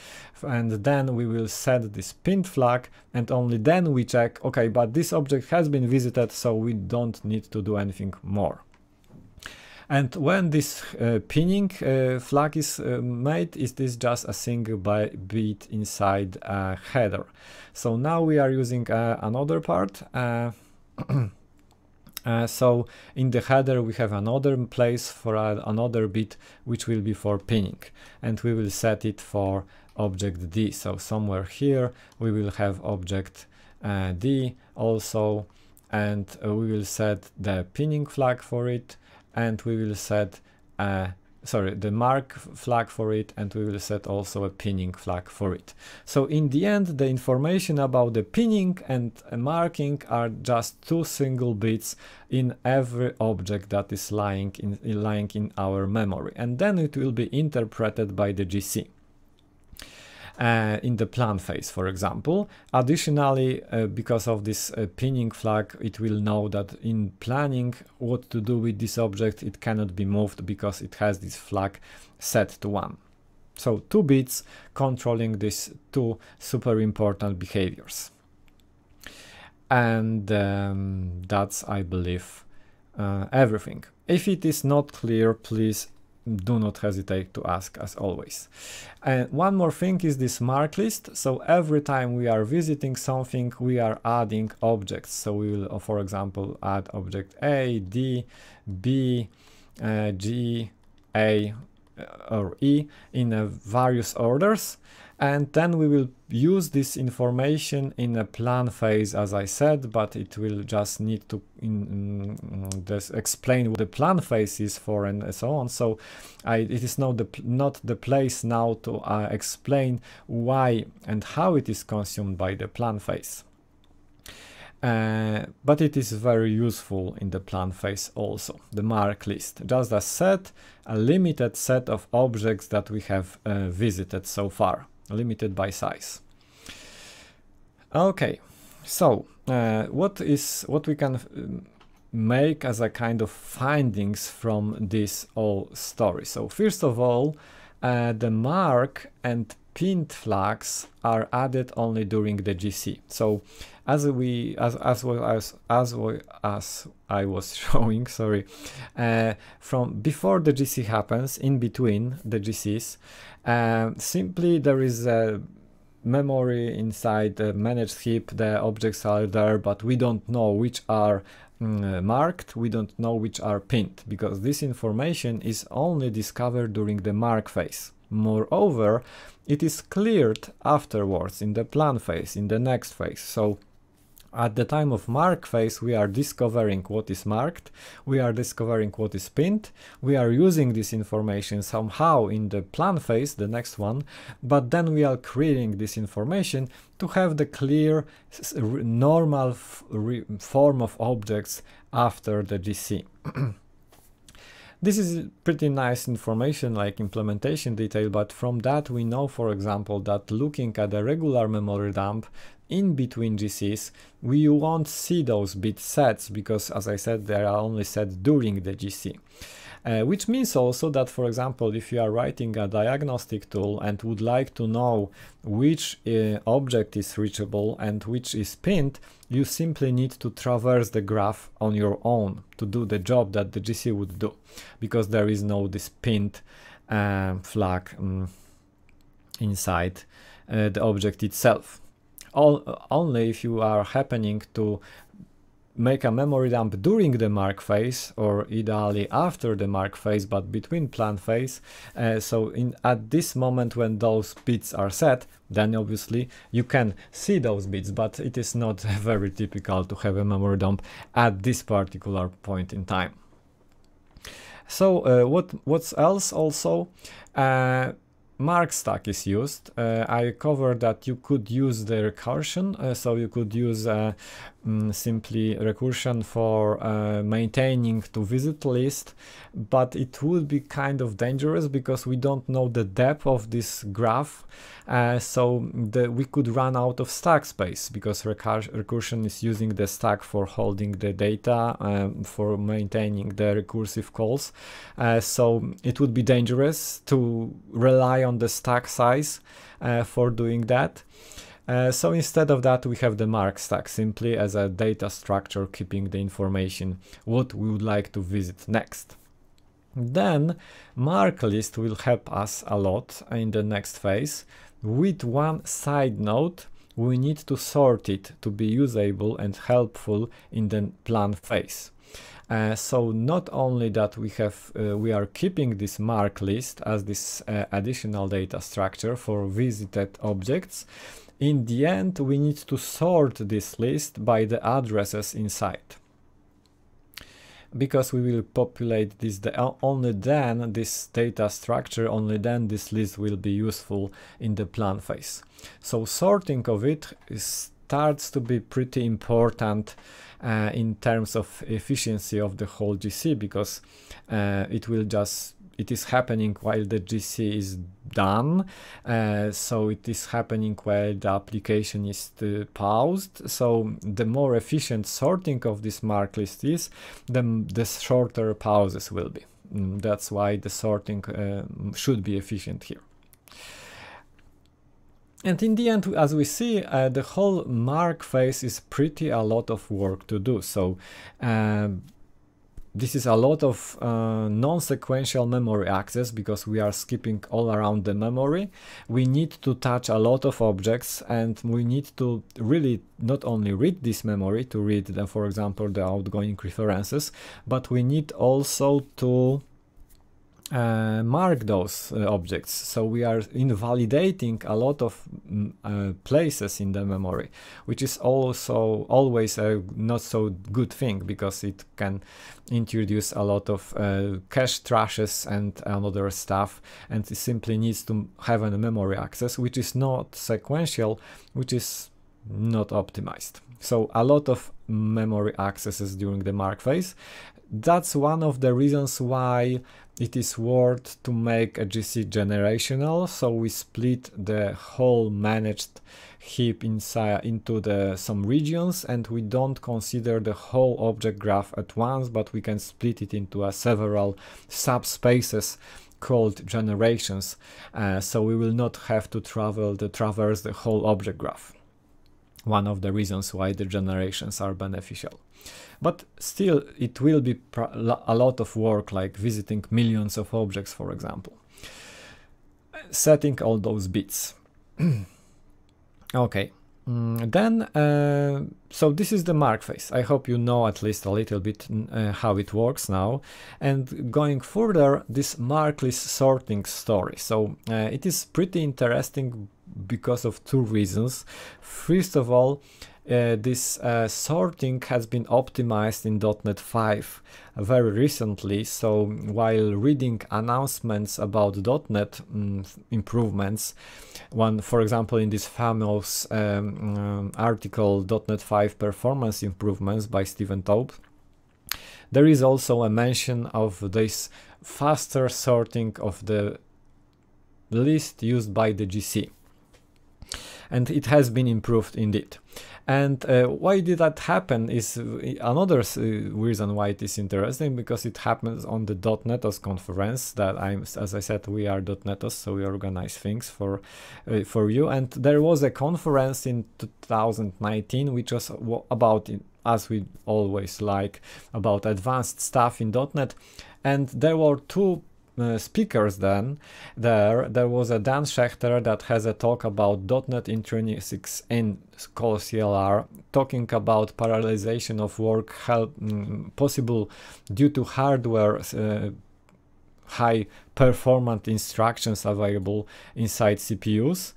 and then we will set this pinned flag and only then we check okay but this object has been visited so we don't need to do anything more And when this uh, pinning uh, flag is uh, made, it is just a single bit inside a header. So now we are using uh, another part. [clears throat] Uh, uh, so in the header we have another place for another bit which will be for pinning. And we will set it for object D. So somewhere here we will have object D also. And we will set the pinning flag for it. And we will set a sorry the mark flag for it and we will set also a pinning flag for it. So in the end the information about the pinning and marking are just two single bits in every object that is lying in lying in our memory. And then it will be interpreted by the gc uh, in the plan phase, for example. Additionally, uh, because of this uh, pinning flag, it will know that in planning what to do with this object, it cannot be moved because it has this flag set to 1. So two bits controlling these two super important behaviors. And um, that's, I believe, uh, everything. If it is not clear, please do not hesitate to ask as always. And one more thing is this mark list. So every time we are visiting something, we are adding objects. So we will, uh, for example, add object A, D, B, uh, G, A, or E in uh, various orders and then we will use this information in a plan phase as I said but it will just need to in, in this explain what the plan phase is for and so on. So I, it is not the not the place now to uh, explain why and how it is consumed by the plan phase uh, but it is very useful in the plan phase also, the mark list. Just a set, a limited set of objects that we have uh, visited so far limited by size. Okay, so uh, what is what we can um, make as a kind of findings from this whole story? So first of all, uh, the mark and pinned flags are added only during the GC. So as we as as well as as well as I was [laughs] showing, sorry, uh, from before the GC happens, in between the GCs, uh, simply there is a memory inside the managed heap, the objects are there, but we don't know which are mm, marked, we don't know which are pinned, because this information is only discovered during the mark phase. Moreover, it is cleared afterwards in the plan phase, in the next phase. So at the time of mark phase, we are discovering what is marked, we are discovering what is pinned, we are using this information somehow in the plan phase, the next one, but then we are creating this information to have the clear normal form of objects after the GC. [clears throat] This is pretty nice information like implementation detail, but from that we know, for example, that looking at a regular memory dump in between GCs, we won't see those bit sets because, as I said, they are only set during the GC. Uh, which means also that, for example, if you are writing a diagnostic tool and would like to know which uh, object is reachable and which is pinned, you simply need to traverse the graph on your own to do the job that the GC would do, because there is no this pinned uh, flag um, inside uh, the object itself. All, only if you are happening to make a memory dump during the mark phase or ideally after the mark phase but between plan phase. Uh, so in at this moment when those bits are set then obviously you can see those bits but it is not [laughs] very typical to have a memory dump at this particular point in time. So uh, what what's else also? Uh, mark stack is used. Uh, I covered that you could use the recursion, uh, so you could use uh, mm, simply recursion for uh, maintaining to visit list, but it would be kind of dangerous because we don't know the depth of this graph, uh, so the, we could run out of stack space because recursion is using the stack for holding the data, um, for maintaining the recursive calls, uh, so it would be dangerous to rely on the stack size uh, for doing that. Uh, so instead of that, we have the mark stack simply as a data structure keeping the information what we would like to visit next. Then mark list will help us a lot in the next phase. With one side note, we need to sort it to be usable and helpful in the plan phase. Uh, so not only that we have uh, we are keeping this mark list as this uh, additional data structure for visited objects in the end we need to sort this list by the addresses inside. Because we will populate this only then this data structure only then this list will be useful in the plan phase. So sorting of it starts to be pretty important uh, in terms of efficiency of the whole gc because uh, it will just it is happening while the GC is done. Uh, so it is happening while the application is uh, paused. So the more efficient sorting of this mark list is, the, the shorter pauses will be. Mm, that's why the sorting uh, should be efficient here. And in the end, as we see, uh, the whole mark phase is pretty a lot of work to do. So um, this is a lot of uh, non-sequential memory access because we are skipping all around the memory. We need to touch a lot of objects and we need to really not only read this memory to read for example, the outgoing references, but we need also to uh, mark those uh, objects. So we are invalidating a lot of mm, uh, places in the memory, which is also always a not so good thing because it can introduce a lot of uh, cache trashes and other stuff and it simply needs to have a memory access which is not sequential, which is not optimized. So a lot of memory accesses during the mark phase. That's one of the reasons why it is worth to make a GC generational. So we split the whole managed heap inside into the some regions and we don't consider the whole object graph at once, but we can split it into a several subspaces called generations. Uh, so we will not have to travel to traverse the whole object graph. One of the reasons why the generations are beneficial. But still it will be a lot of work like visiting millions of objects for example. Setting all those bits. [clears throat] Okay mm, then uh, so this is the mark phase i hope you know at least a little bit uh, how it works now. And going further this mark list sorting story. So uh, it is pretty interesting because of two reasons. First of all uh, this uh, sorting has been optimized in .NET 5 very recently. So while reading announcements about .NET um, improvements, one, for example, in this famous um, um, article .NET 5 performance improvements by Stephen Toub, there is also a mention of this faster sorting of the list used by the GC and it has been improved indeed. And uh, why did that happen is uh, another uh, reason why it is interesting because it happens on the Dotnetos conference that I'm, as I said, we are Dotnetos, so we organize things for uh, for you. And there was a conference in 2019 which was about, as we always like, about advanced stuff in .NET. And there were two uh, speakers then there there was a Dan Shechter that has a talk about .NET Intrinsics in CLR talking about parallelization of work help mm, possible due to hardware uh, high performant instructions available inside CPUs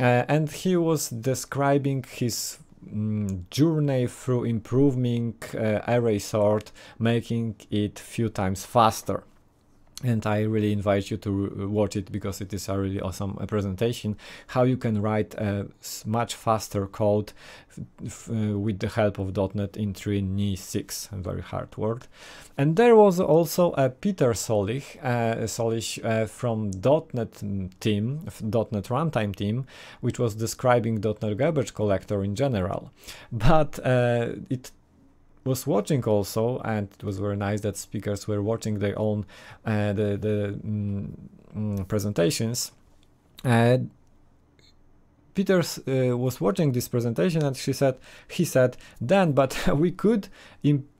uh, and he was describing his mm, journey through improving uh, array sort making it few times faster and I really invite you to watch it because it is a really awesome uh, presentation. How you can write a much faster code uh, with the help of .NET Intrinsics a very hard word. And there was also a Peter Sollich, uh, Sollich uh, from .NET team .NET runtime team which was describing .NET garbage collector in general. But uh, it was watching also, and it was very nice that speakers were watching their own uh, the the mm, mm presentations. Uh, Peter uh, was watching this presentation and she said, he said, Dan, but [laughs] we could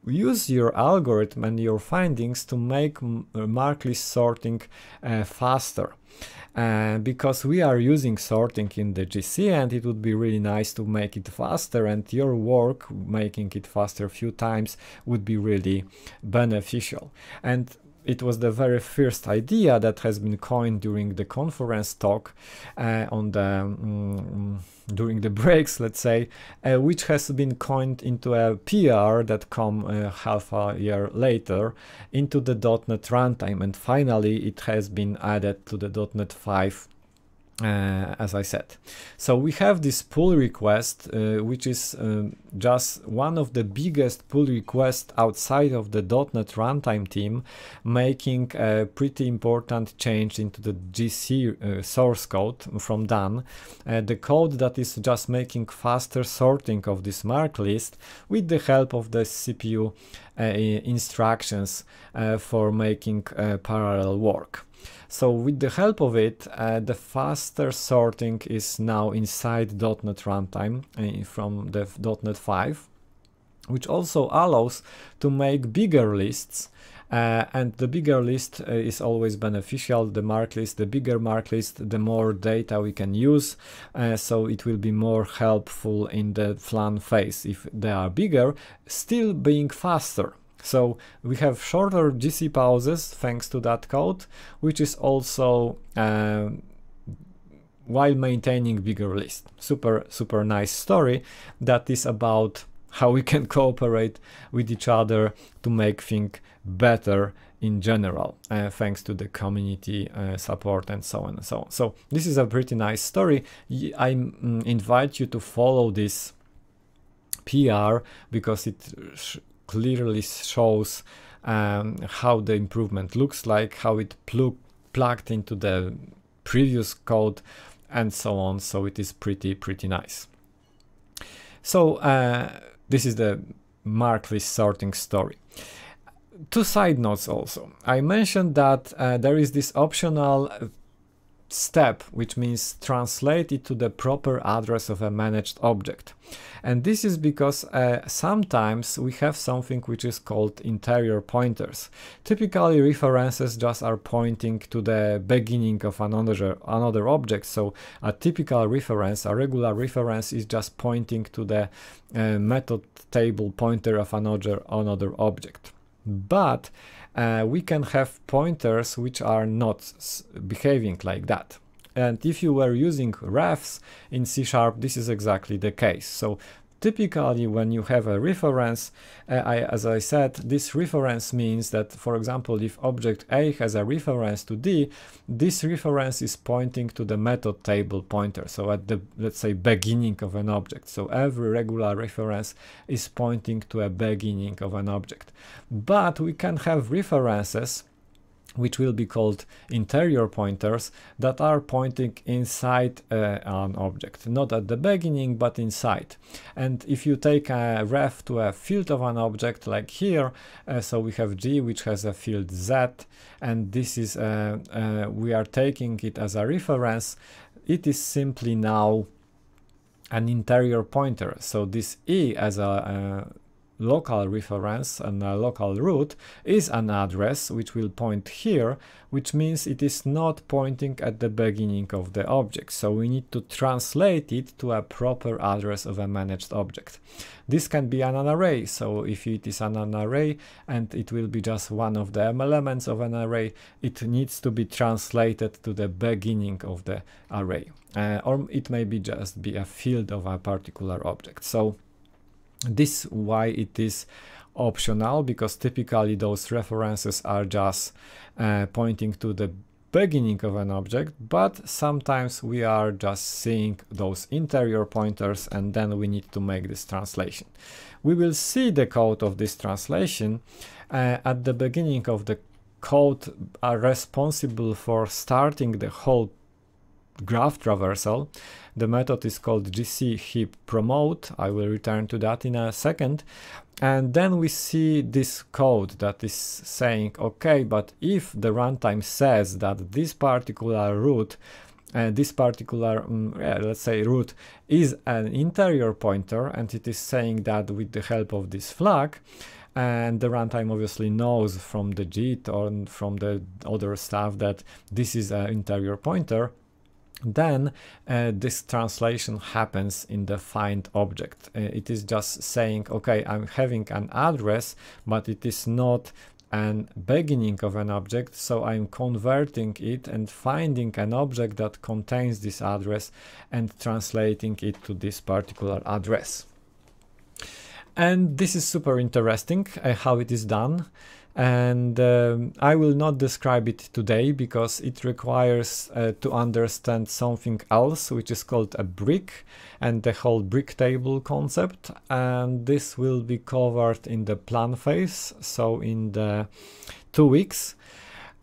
use your algorithm and your findings to make mark sorting uh, faster. Uh, because we are using sorting in the GC and it would be really nice to make it faster and your work making it faster a few times would be really beneficial. And it was the very first idea that has been coined during the conference talk uh, on the um, during the breaks let's say uh, which has been coined into a PR that come uh, half a year later into the .NET runtime. And finally it has been added to the .NET 5 uh, as I said. So we have this pull request, uh, which is um, just one of the biggest pull requests outside of the .NET runtime team, making a pretty important change into the GC uh, source code from Dan. Uh, the code that is just making faster sorting of this mark list with the help of the CPU uh, instructions uh, for making parallel work. So with the help of it, uh, the faster sorting is now inside .NET Runtime uh, from the .NET 5, which also allows to make bigger lists uh, and the bigger list uh, is always beneficial. The mark list the bigger mark list the more data we can use uh, so it will be more helpful in the plan phase. If they are bigger still being faster so we have shorter GC pauses thanks to that code, which is also uh, while maintaining bigger list. Super, super nice story that is about how we can [laughs] cooperate with each other to make things better in general, uh, thanks to the community uh, support and so on and so on. So this is a pretty nice story. I mm, invite you to follow this PR because it clearly shows um, how the improvement looks like, how it pl plugged into the previous code and so on. So it is pretty, pretty nice. So uh, this is the mark sorting story. Two side notes also. I mentioned that uh, there is this optional step, which means translate it to the proper address of a managed object. And this is because uh, sometimes we have something which is called interior pointers. Typically references just are pointing to the beginning of another, another object. So a typical reference, a regular reference is just pointing to the uh, method table pointer of another, another object. But uh, we can have pointers which are not behaving like that. And if you were using refs in C Sharp, this is exactly the case. So typically when you have a reference, uh, I, as I said, this reference means that, for example, if object A has a reference to D, this reference is pointing to the method table pointer. So at the, let's say, beginning of an object. So every regular reference is pointing to a beginning of an object. But we can have references which will be called interior pointers that are pointing inside uh, an object, not at the beginning, but inside. And if you take a ref to a field of an object like here, uh, so we have G, which has a field Z, and this is, uh, uh we are taking it as a reference, it is simply now an interior pointer. So this E as a uh, local reference and a local root is an address which will point here, which means it is not pointing at the beginning of the object. So we need to translate it to a proper address of a managed object. This can be an array. So if it is an, an array and it will be just one of the elements of an array, it needs to be translated to the beginning of the array. Uh, or it may be just be a field of a particular object. So this why it is optional because typically those references are just uh, pointing to the beginning of an object, but sometimes we are just seeing those interior pointers and then we need to make this translation. We will see the code of this translation uh, at the beginning of the code are responsible for starting the whole graph traversal the method is called gc heap promote. I will return to that in a second. And then we see this code that is saying, okay, but if the runtime says that this particular root uh, this particular, um, yeah, let's say, root is an interior pointer, and it is saying that with the help of this flag, and the runtime obviously knows from the JIT or from the other stuff that this is an interior pointer then uh, this translation happens in the find object. Uh, it is just saying, okay, I'm having an address, but it is not an beginning of an object, so I'm converting it and finding an object that contains this address and translating it to this particular address. And this is super interesting uh, how it is done. And um, I will not describe it today because it requires uh, to understand something else, which is called a brick and the whole brick table concept. And this will be covered in the plan phase, so in the two weeks.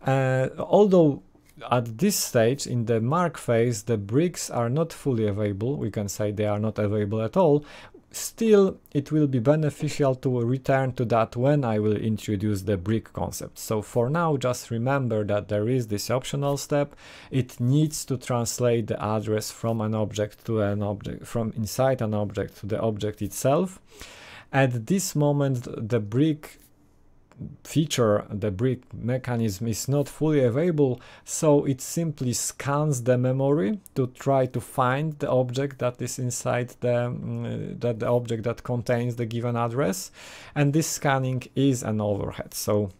Uh, although at this stage in the mark phase the bricks are not fully available we can say they are not available at all Still, it will be beneficial to return to that when I will introduce the brick concept. So for now, just remember that there is this optional step. It needs to translate the address from an object to an object, from inside an object to the object itself. At this moment, the brick feature, the brick mechanism is not fully available, so it simply scans the memory to try to find the object that is inside the, um, that the object that contains the given address, and this scanning is an overhead. So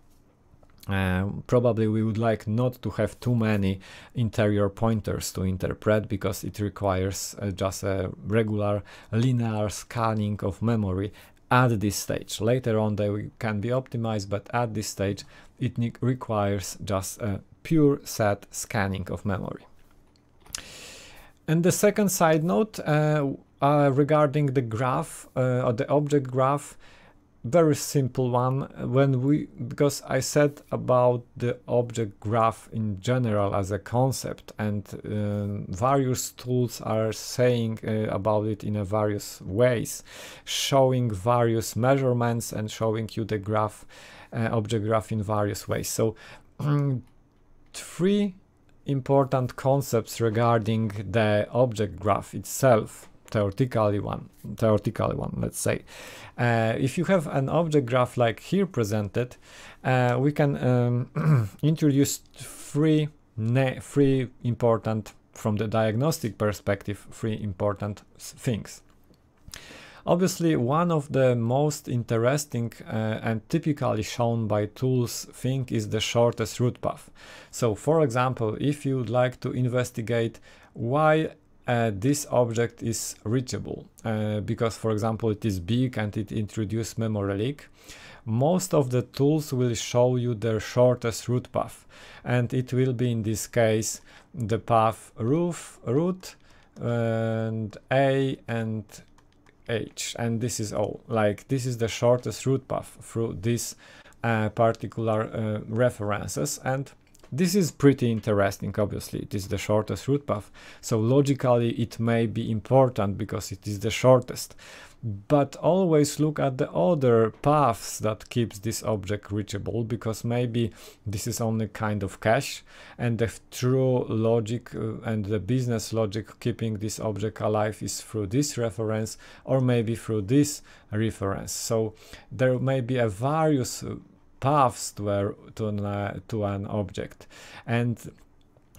uh, probably we would like not to have too many interior pointers to interpret because it requires uh, just a regular linear scanning of memory at this stage. Later on they can be optimized, but at this stage it requires just a pure set scanning of memory. And the second side note uh, uh, regarding the graph uh, or the object graph very simple one. When we because i said about the object graph in general as a concept and uh, various tools are saying uh, about it in a various ways showing various measurements and showing you the graph uh, object graph in various ways. So [clears throat] three important concepts regarding the object graph itself theoretically one theoretical one let's say uh, if you have an object graph like here presented uh, we can um, [clears throat] introduce three three important from the diagnostic perspective three important things Obviously, one of the most interesting uh, and typically shown by tools thing is the shortest root path. So for example, if you would like to investigate why uh, this object is reachable uh, because for example it is big and it introduces memory leak. Most of the tools will show you the shortest root path and it will be in this case the path roof root and a and h. And this is all. Like this is the shortest root path through these uh, particular uh, references. And this is pretty interesting, obviously, it is the shortest root path, so logically it may be important because it is the shortest. But always look at the other paths that keeps this object reachable, because maybe this is only kind of cache, and the true logic uh, and the business logic keeping this object alive is through this reference, or maybe through this reference. So there may be a various uh, paths to, a, to, an, uh, to an object. And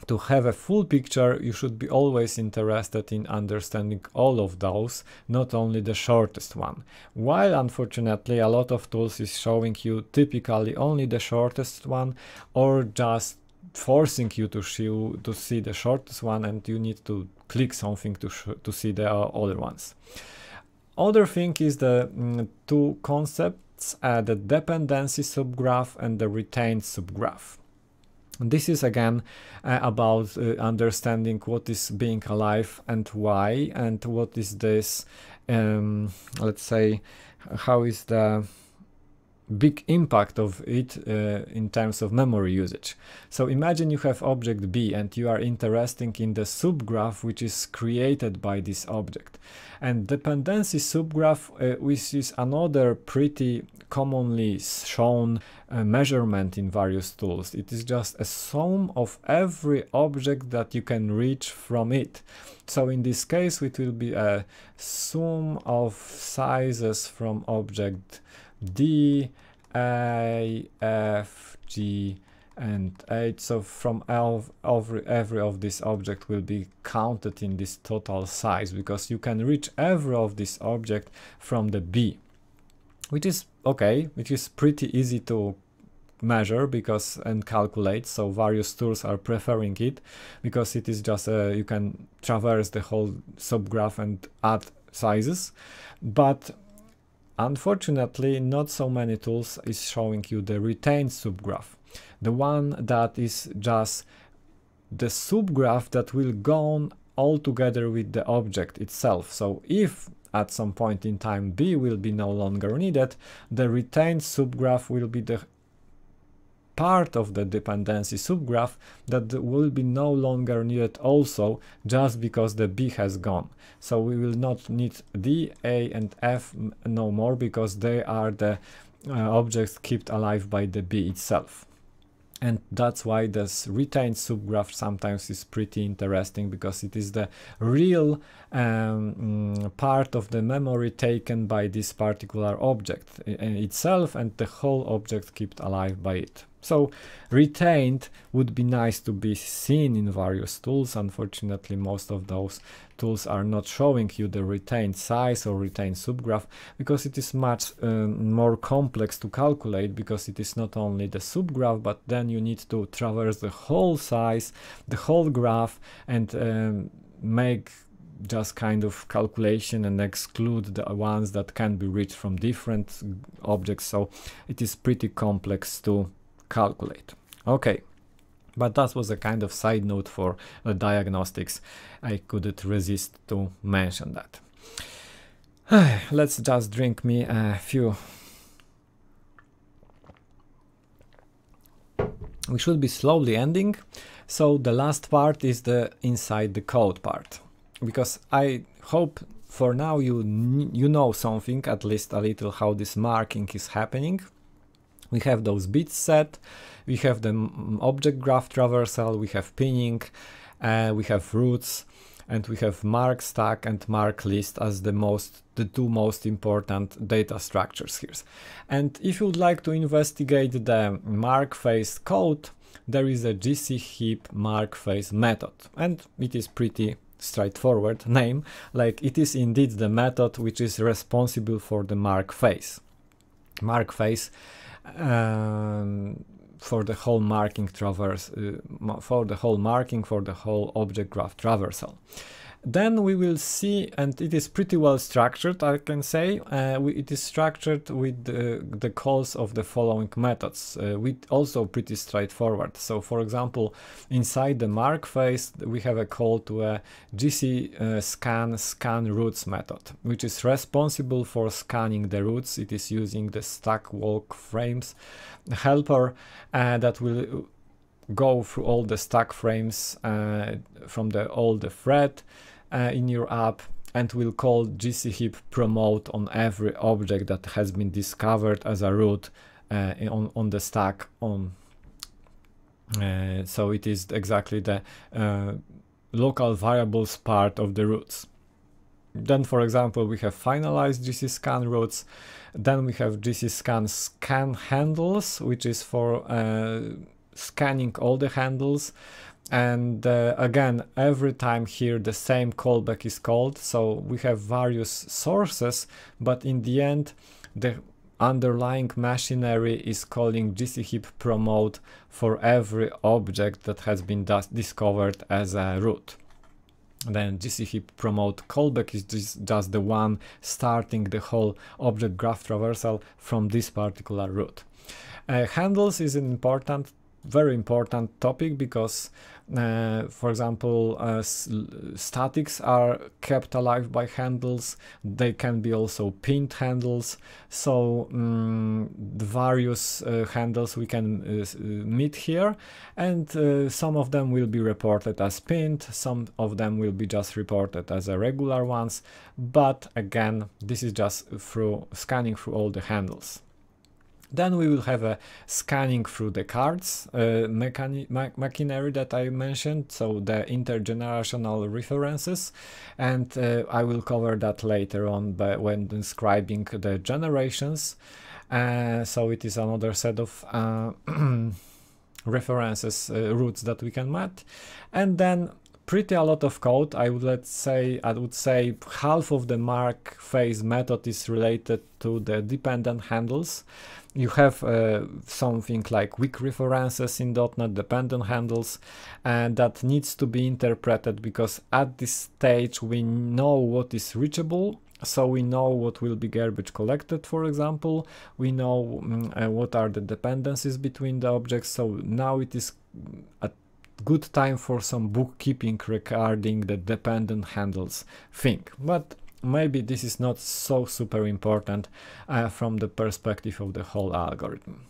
to have a full picture, you should be always interested in understanding all of those, not only the shortest one. While unfortunately a lot of tools is showing you typically only the shortest one or just forcing you to show to see the shortest one and you need to click something to to see the uh, other ones. Other thing is the mm, two concept uh, the dependency subgraph and the retained subgraph. This is again uh, about uh, understanding what is being alive and why, and what is this, um, let's say, how is the big impact of it uh, in terms of memory usage. So imagine you have object B and you are interested in the subgraph which is created by this object. And dependency subgraph, uh, which is another pretty commonly shown uh, measurement in various tools. It is just a sum of every object that you can reach from it. So in this case, it will be a sum of sizes from object D, A, F, G, and 8 so from every every of these object will be counted in this total size because you can reach every of this object from the B which is okay which is pretty easy to measure because and calculate. So various tools are preferring it because it is just uh, you can traverse the whole subgraph and add sizes. But Unfortunately, not so many tools is showing you the retained subgraph, the one that is just the subgraph that will go on all together with the object itself. So if at some point in time B will be no longer needed, the retained subgraph will be the part of the dependency subgraph that will be no longer needed also just because the B has gone. So we will not need D, A and F no more because they are the uh, objects kept alive by the B itself and that's why this retained subgraph sometimes is pretty interesting because it is the real um, part of the memory taken by this particular object itself and the whole object kept alive by it. So retained would be nice to be seen in various tools. Unfortunately, most of those tools are not showing you the retained size or retained subgraph because it is much um, more complex to calculate because it is not only the subgraph, but then you need to traverse the whole size, the whole graph and um, make just kind of calculation and exclude the ones that can be reached from different objects. So it is pretty complex to calculate. Okay, but that was a kind of side note for the diagnostics. I couldn't resist to mention that. [sighs] Let's just drink me a few. We should be slowly ending. So the last part is the inside the code part. Because I hope for now you you know something, at least a little how this marking is happening we have those bits set, we have the object graph traversal, we have pinning, uh, we have roots, and we have mark stack and mark list as the most the two most important data structures here. And if you would like to investigate the mark phase code, there is a gc heap mark phase method, and it is pretty straightforward [laughs] name, like it is indeed the method which is responsible for the mark phase. Mark phase um, for the whole marking traverse, uh, for the whole marking for the whole object graph traversal. Then we will see, and it is pretty well structured, I can say. Uh, we, it is structured with the, the, calls of the following methods, uh, with also pretty straightforward. So, for example, inside the mark phase, we have a call to a gc uh, scan scan roots method, which is responsible for scanning the roots. It is using the stack walk frames helper uh, that will go through all the stack frames uh, from the all the thread uh, in your app and will call gcheap promote on every object that has been discovered as a root uh, on, on the stack on uh, so it is exactly the uh, local variables part of the roots. Then for example we have finalized gc scan roots then we have gc scan scan handles which is for uh, scanning all the handles and uh, again every time here the same callback is called. So we have various sources but in the end the underlying machinery is calling gcheap promote for every object that has been discovered as a root. Then gcheap promote callback is just, just the one starting the whole object graph traversal from this particular root. Uh, handles is an important very important topic because uh, for example, uh, statics are kept alive by handles. They can be also pinned handles. So um, the various uh, handles we can uh, uh, meet here, and uh, some of them will be reported as pinned. Some of them will be just reported as regular ones. But again, this is just through scanning through all the handles. Then we will have a scanning through the cards uh, machinery that I mentioned, so the intergenerational references, and uh, I will cover that later on by, when describing the generations. Uh, so it is another set of uh, [clears throat] references uh, roots that we can map, and then pretty a lot of code. I would let's say I would say half of the mark phase method is related to the dependent handles. You have uh, something like weak references in .NET dependent handles and that needs to be interpreted because at this stage we know what is reachable. So we know what will be garbage collected for example. We know um, uh, what are the dependencies between the objects. So now it is a good time for some bookkeeping regarding the dependent handles thing but maybe this is not so super important uh, from the perspective of the whole algorithm.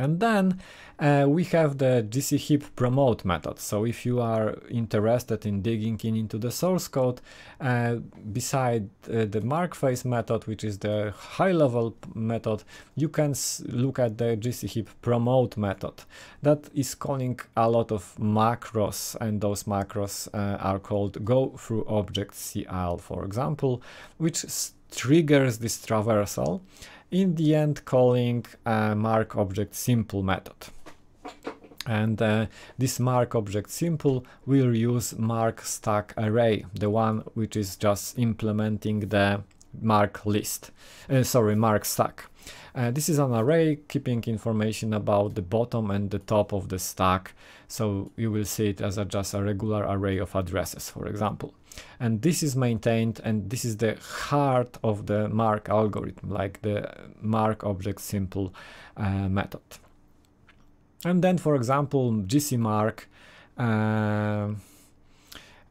And then uh, we have the gc heap promote method. So if you are interested in digging in into the source code, uh, beside uh, the mark phase method, which is the high level method, you can look at the gc heap promote method. That is calling a lot of macros and those macros uh, are called go through object CL, for example, which triggers this traversal in the end calling a mark object simple method. And uh, this mark object simple will use mark stack array, the one which is just implementing the mark list, uh, sorry, mark stack. Uh, this is an array keeping information about the bottom and the top of the stack. So you will see it as a, just a regular array of addresses, for example. And this is maintained and this is the heart of the mark algorithm, like the mark object simple uh, method. And then, for example, gcmark, uh,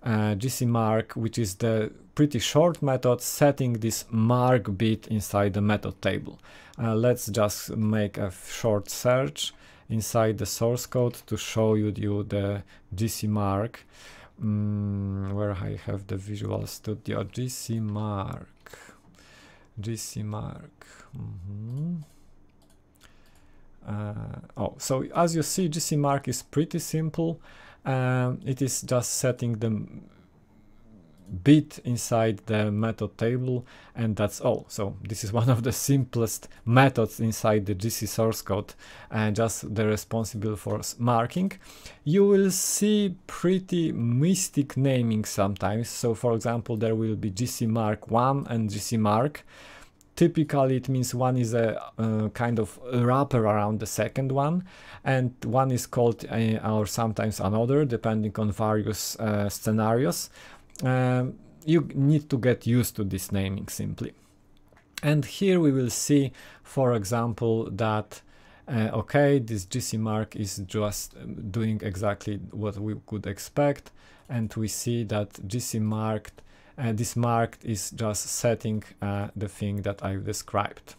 uh, gcmark, which is the pretty short method setting this mark bit inside the method table. Uh, let's just make a short search inside the source code to show you the gcmark mm, where I have the Visual Studio GC mark. mm -hmm. uh, oh so as you see GC mark is pretty simple um, it is just setting the bit inside the method table and that's all. So this is [laughs] one of the simplest methods inside the GC source code and just the responsible for marking. You will see pretty mystic naming sometimes. So for example, there will be GC mark 1 and GC mark. Typically it means one is a uh, kind of wrapper around the second one and one is called uh, or sometimes another depending on various uh, scenarios um, you need to get used to this naming simply. And here we will see, for example, that uh, okay, this GC mark is just um, doing exactly what we could expect. And we see that GC marked, uh, this marked is just setting uh, the thing that I've described.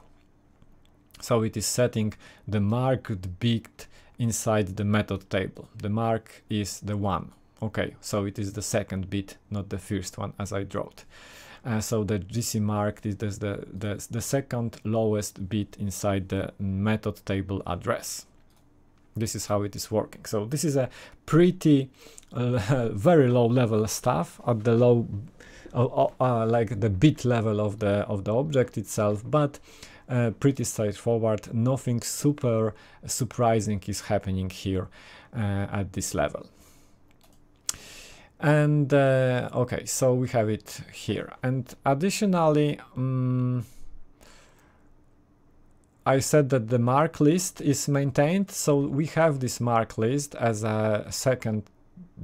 So it is setting the marked bit inside the method table. The mark is the one. Okay, so it is the second bit, not the first one as I wrote. Uh, so the GC mark is the, the, the second lowest bit inside the method table address. This is how it is working. So this is a pretty uh, [laughs] very low level stuff at the low, uh, uh, like the bit level of the of the object itself, but uh, pretty straightforward. Nothing super surprising is happening here uh, at this level. And uh, okay, so we have it here. And additionally, um, I said that the mark list is maintained. So we have this mark list as a second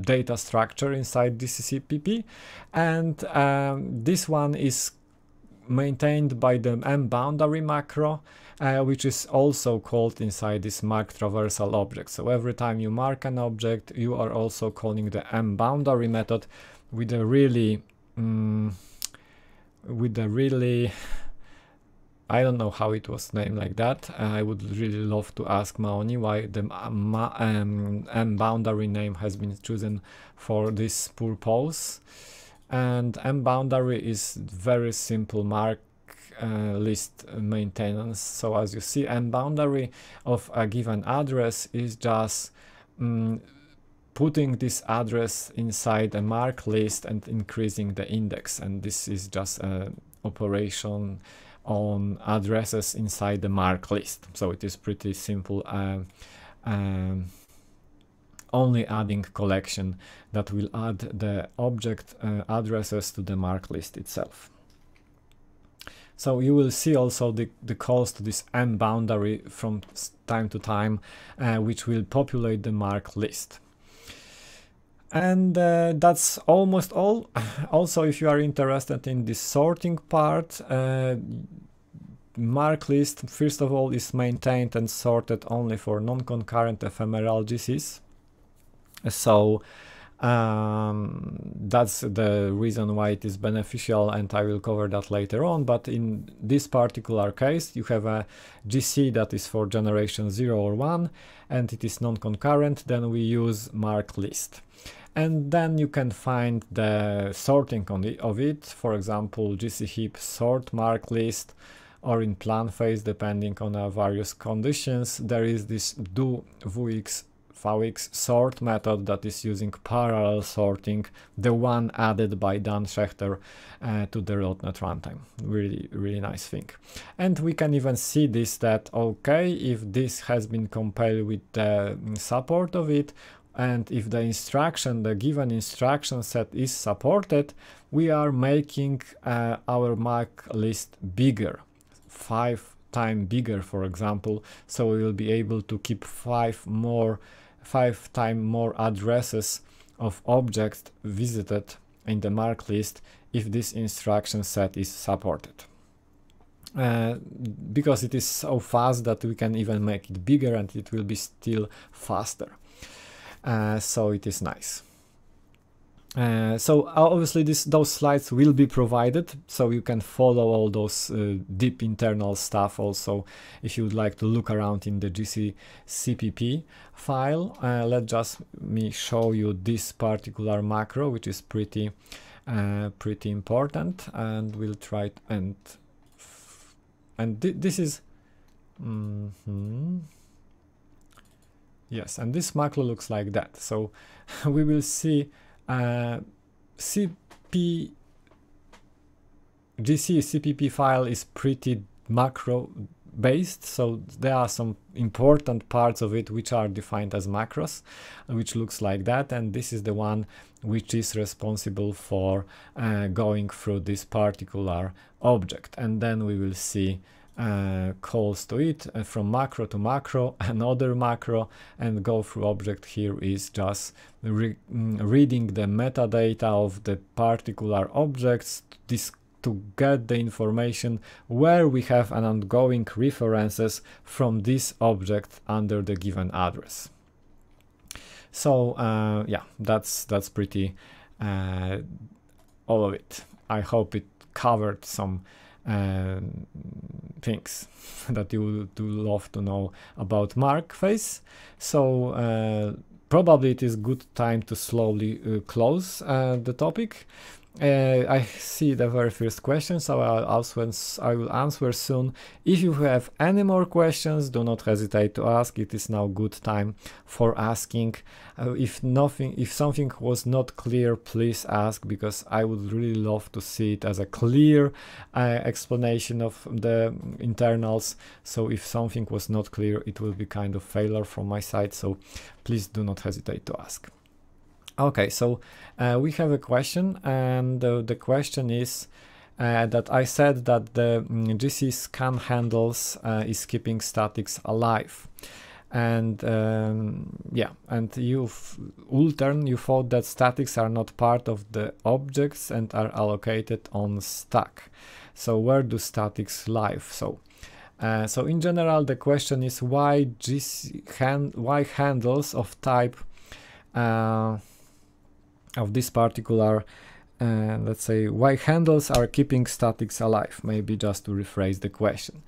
data structure inside GCCPP. And um, this one is maintained by the mBoundary macro, uh, which is also called inside this mark traversal object. So every time you mark an object, you are also calling the mBoundary method with a really, um, with a really, I don't know how it was named like that. Uh, I would really love to ask Maoni why the um, mBoundary name has been chosen for this purpose. And mBoundary is very simple mark uh, list maintenance. So as you see, mBoundary of a given address is just um, putting this address inside a mark list and increasing the index. And this is just an operation on addresses inside the mark list. So it is pretty simple. Uh, um, only adding collection that will add the object uh, addresses to the mark list itself. So you will see also the, the calls to this m boundary from time to time, uh, which will populate the mark list. And uh, that's almost all. [laughs] Also, if you are interested in the sorting part, uh, mark list, first of all, is maintained and sorted only for non-concurrent ephemeral GCs. So um, that's the reason why it is beneficial and I will cover that later on but in this particular case you have a GC that is for generation 0 or 1 and it is non-concurrent then we use mark list. And then you can find the sorting the, of it for example GC heap sort mark list or in plan phase depending on uh, various conditions there is this do vuix vxsort method that is using parallel sorting, the one added by Dan Shechter uh, to the .NET runtime. Really, really nice thing. And we can even see this that, okay, if this has been compiled with the support of it, and if the instruction, the given instruction set is supported, we are making uh, our mark list bigger, five time bigger, for example. So we will be able to keep five more five times more addresses of objects visited in the mark list if this instruction set is supported. Uh, because it is so fast that we can even make it bigger and it will be still faster. Uh, so it is nice. Uh, so obviously this, those slides will be provided so you can follow all those uh, deep internal stuff also if you would like to look around in the GC CPP file. Uh, let just me show you this particular macro which is pretty uh, pretty important and we'll try and and th this is mm -hmm. yes and this macro looks like that so [laughs] we will see uh, CP GC CPP file is pretty macro based so there are some important parts of it which are defined as macros which looks like that and this is the one which is responsible for uh, going through this particular object. And then we will see uh, calls to it uh, from macro to macro, [laughs] another macro, and go through object here is just re mm, reading the metadata of the particular objects to get the information where we have an ongoing references from this object under the given address. So uh, yeah, that's that's pretty uh, all of it. I hope it covered some uh, things [laughs] that you would love to know about Mark Phase. So uh, probably it is good time to slowly uh, close uh, the topic. Uh, I see the very first question, so I'll answer, I will answer soon. If you have any more questions, do not hesitate to ask. It is now good time for asking. Uh, if nothing, if something was not clear, please ask because I would really love to see it as a clear uh, explanation of the internals. So if something was not clear, it will be kind of failure from my side. So please do not hesitate to ask. Okay, so uh, we have a question, and uh, the question is uh, that I said that the mm, GC scan handles uh, is keeping statics alive. And um, yeah, and you, Ultern, you thought that statics are not part of the objects and are allocated on stack. So where do statics live? So uh, so in general, the question is why GC hand, why handles of type uh, of this particular uh, let's say why handles are keeping statics alive maybe just to rephrase the question.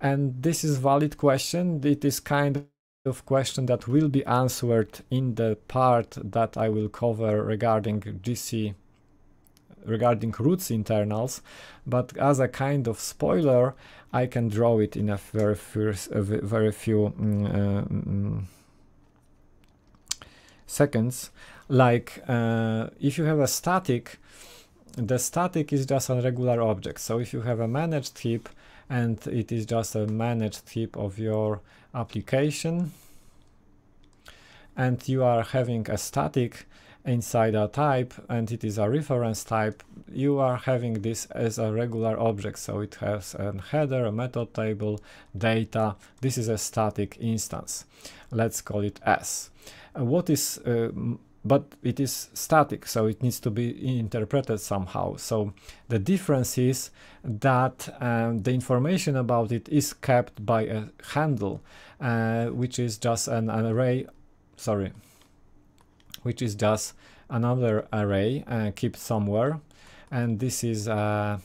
And this is valid question. It is kind of question that will be answered in the part that I will cover regarding GC regarding roots internals. But as a kind of spoiler I can draw it in a very a very few mm, seconds like uh, if you have a static the static is just a regular object. So if you have a managed heap and it is just a managed heap of your application and you are having a static inside a type and it is a reference type you are having this as a regular object. So it has a header a method table data. This is a static instance. Let's call it s uh, what is uh, but it is static so it needs to be interpreted somehow. So the difference is that um, the information about it is kept by a handle uh, which is just an, an, array sorry which is just another array uh, kept somewhere. And this is a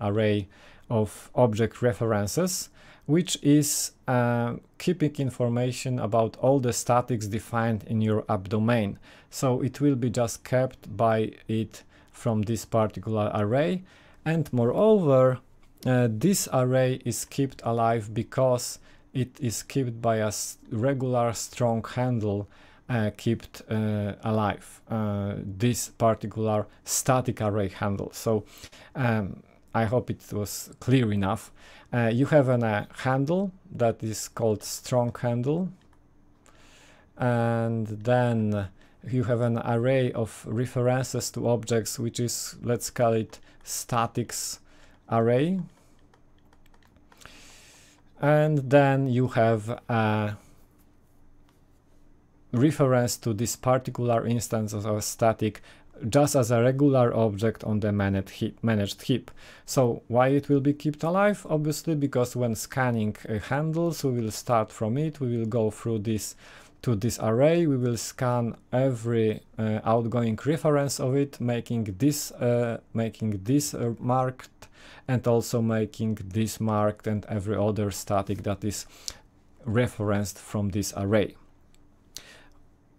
array of object references which is uh, keeping information about all the statics defined in your app domain. So it will be just kept by it from this particular array. And moreover, uh, this array is kept alive because it is kept by a regular strong handle uh, kept uh, alive, uh, this particular static array handle. So um, I hope it was clear enough. Uh, you have a uh, handle that is called strong handle. And then you have an array of references to objects which is let's call it statics array. And then you have a reference to this particular instance of a static just as a regular object on the managed heap. So why it will be kept alive? Obviously because when scanning uh, handles we will start from it, we will go through this to this array, we will scan every uh, outgoing reference of it, making this, uh, making this uh, marked and also making this marked and every other static that is referenced from this array.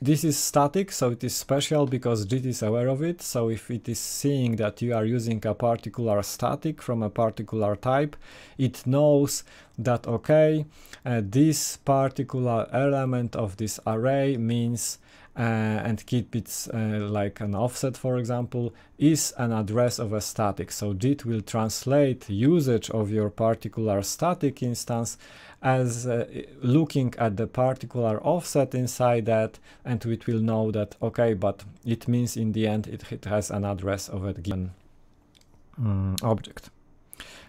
This is static, so it is special because JIT is aware of it. So if it is seeing that you are using a particular static from a particular type, it knows that, okay, uh, this particular element of this array means uh, and keep it uh, like an offset, for example, is an address of a static. So JIT will translate usage of your particular static instance as uh, looking at the particular offset inside that and it will know that okay but it means in the end it, it has an address of a given um, object.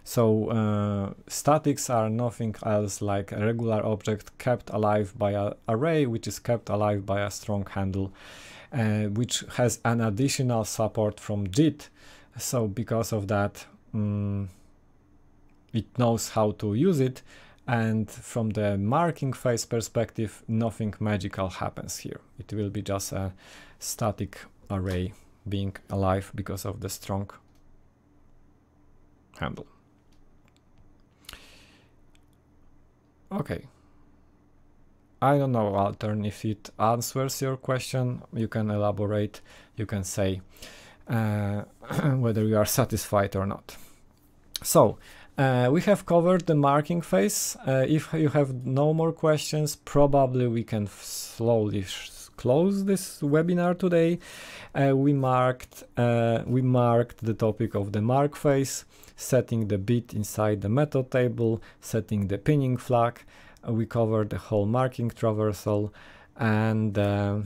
So uh, statics are nothing else like a regular object kept alive by an array which is kept alive by a strong handle uh, which has an additional support from JIT. So because of that um, it knows how to use it and from the marking phase perspective nothing magical happens here. It will be just a static array being alive because of the strong handle. Okay. I don't know Altern if it answers your question you can elaborate you can say uh, [clears throat] whether you are satisfied or not. So uh, we have covered the marking phase. Uh, if you have no more questions, probably we can slowly close this webinar today. Uh, we marked uh, we marked the topic of the mark phase, setting the bit inside the method table, setting the pinning flag. Uh, we covered the whole marking traversal, and uh,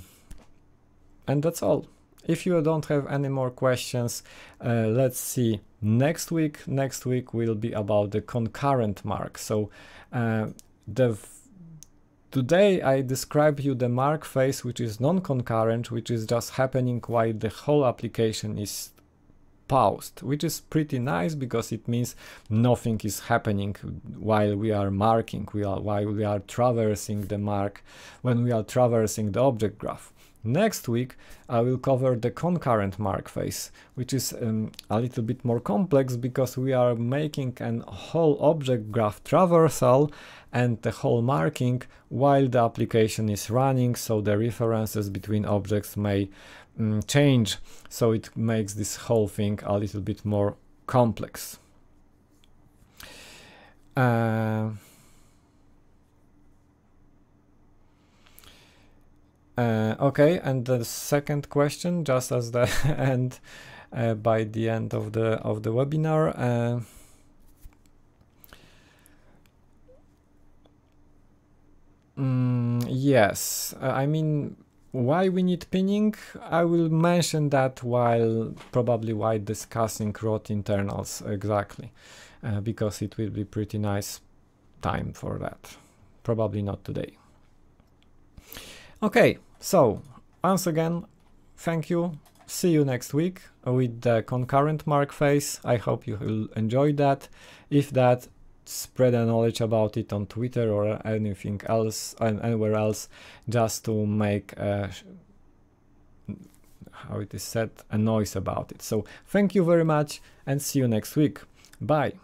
and that's all. If you don't have any more questions, let's see next week next week will be about the concurrent mark so uh, the today i describe you the mark phase which is non-concurrent which is just happening while the whole application is paused, which is pretty nice because it means nothing is happening while we are marking, we are, while we are traversing the mark, when we are traversing the object graph. Next week, I will cover the concurrent mark phase, which is um, a little bit more complex because we are making an whole object graph traversal and the whole marking while the application is running, so the references between objects may um, change, so it makes this whole thing a little bit more complex. Uh, Uh, okay, and the second question, just as the [laughs] end, uh, by the end of the of the webinar. Uh, mm, yes, uh, I mean, why we need pinning? I will mention that while probably while discussing rote internals exactly, uh, because it will be pretty nice time for that. Probably not today. Okay, so, once again, thank you. See you next week with the concurrent mark phase. I hope you will enjoy that. If that, spread the knowledge about it on Twitter or anything else, and anywhere else, just to make uh, a, how it is said, a noise about it. So, thank you very much and see you next week. Bye.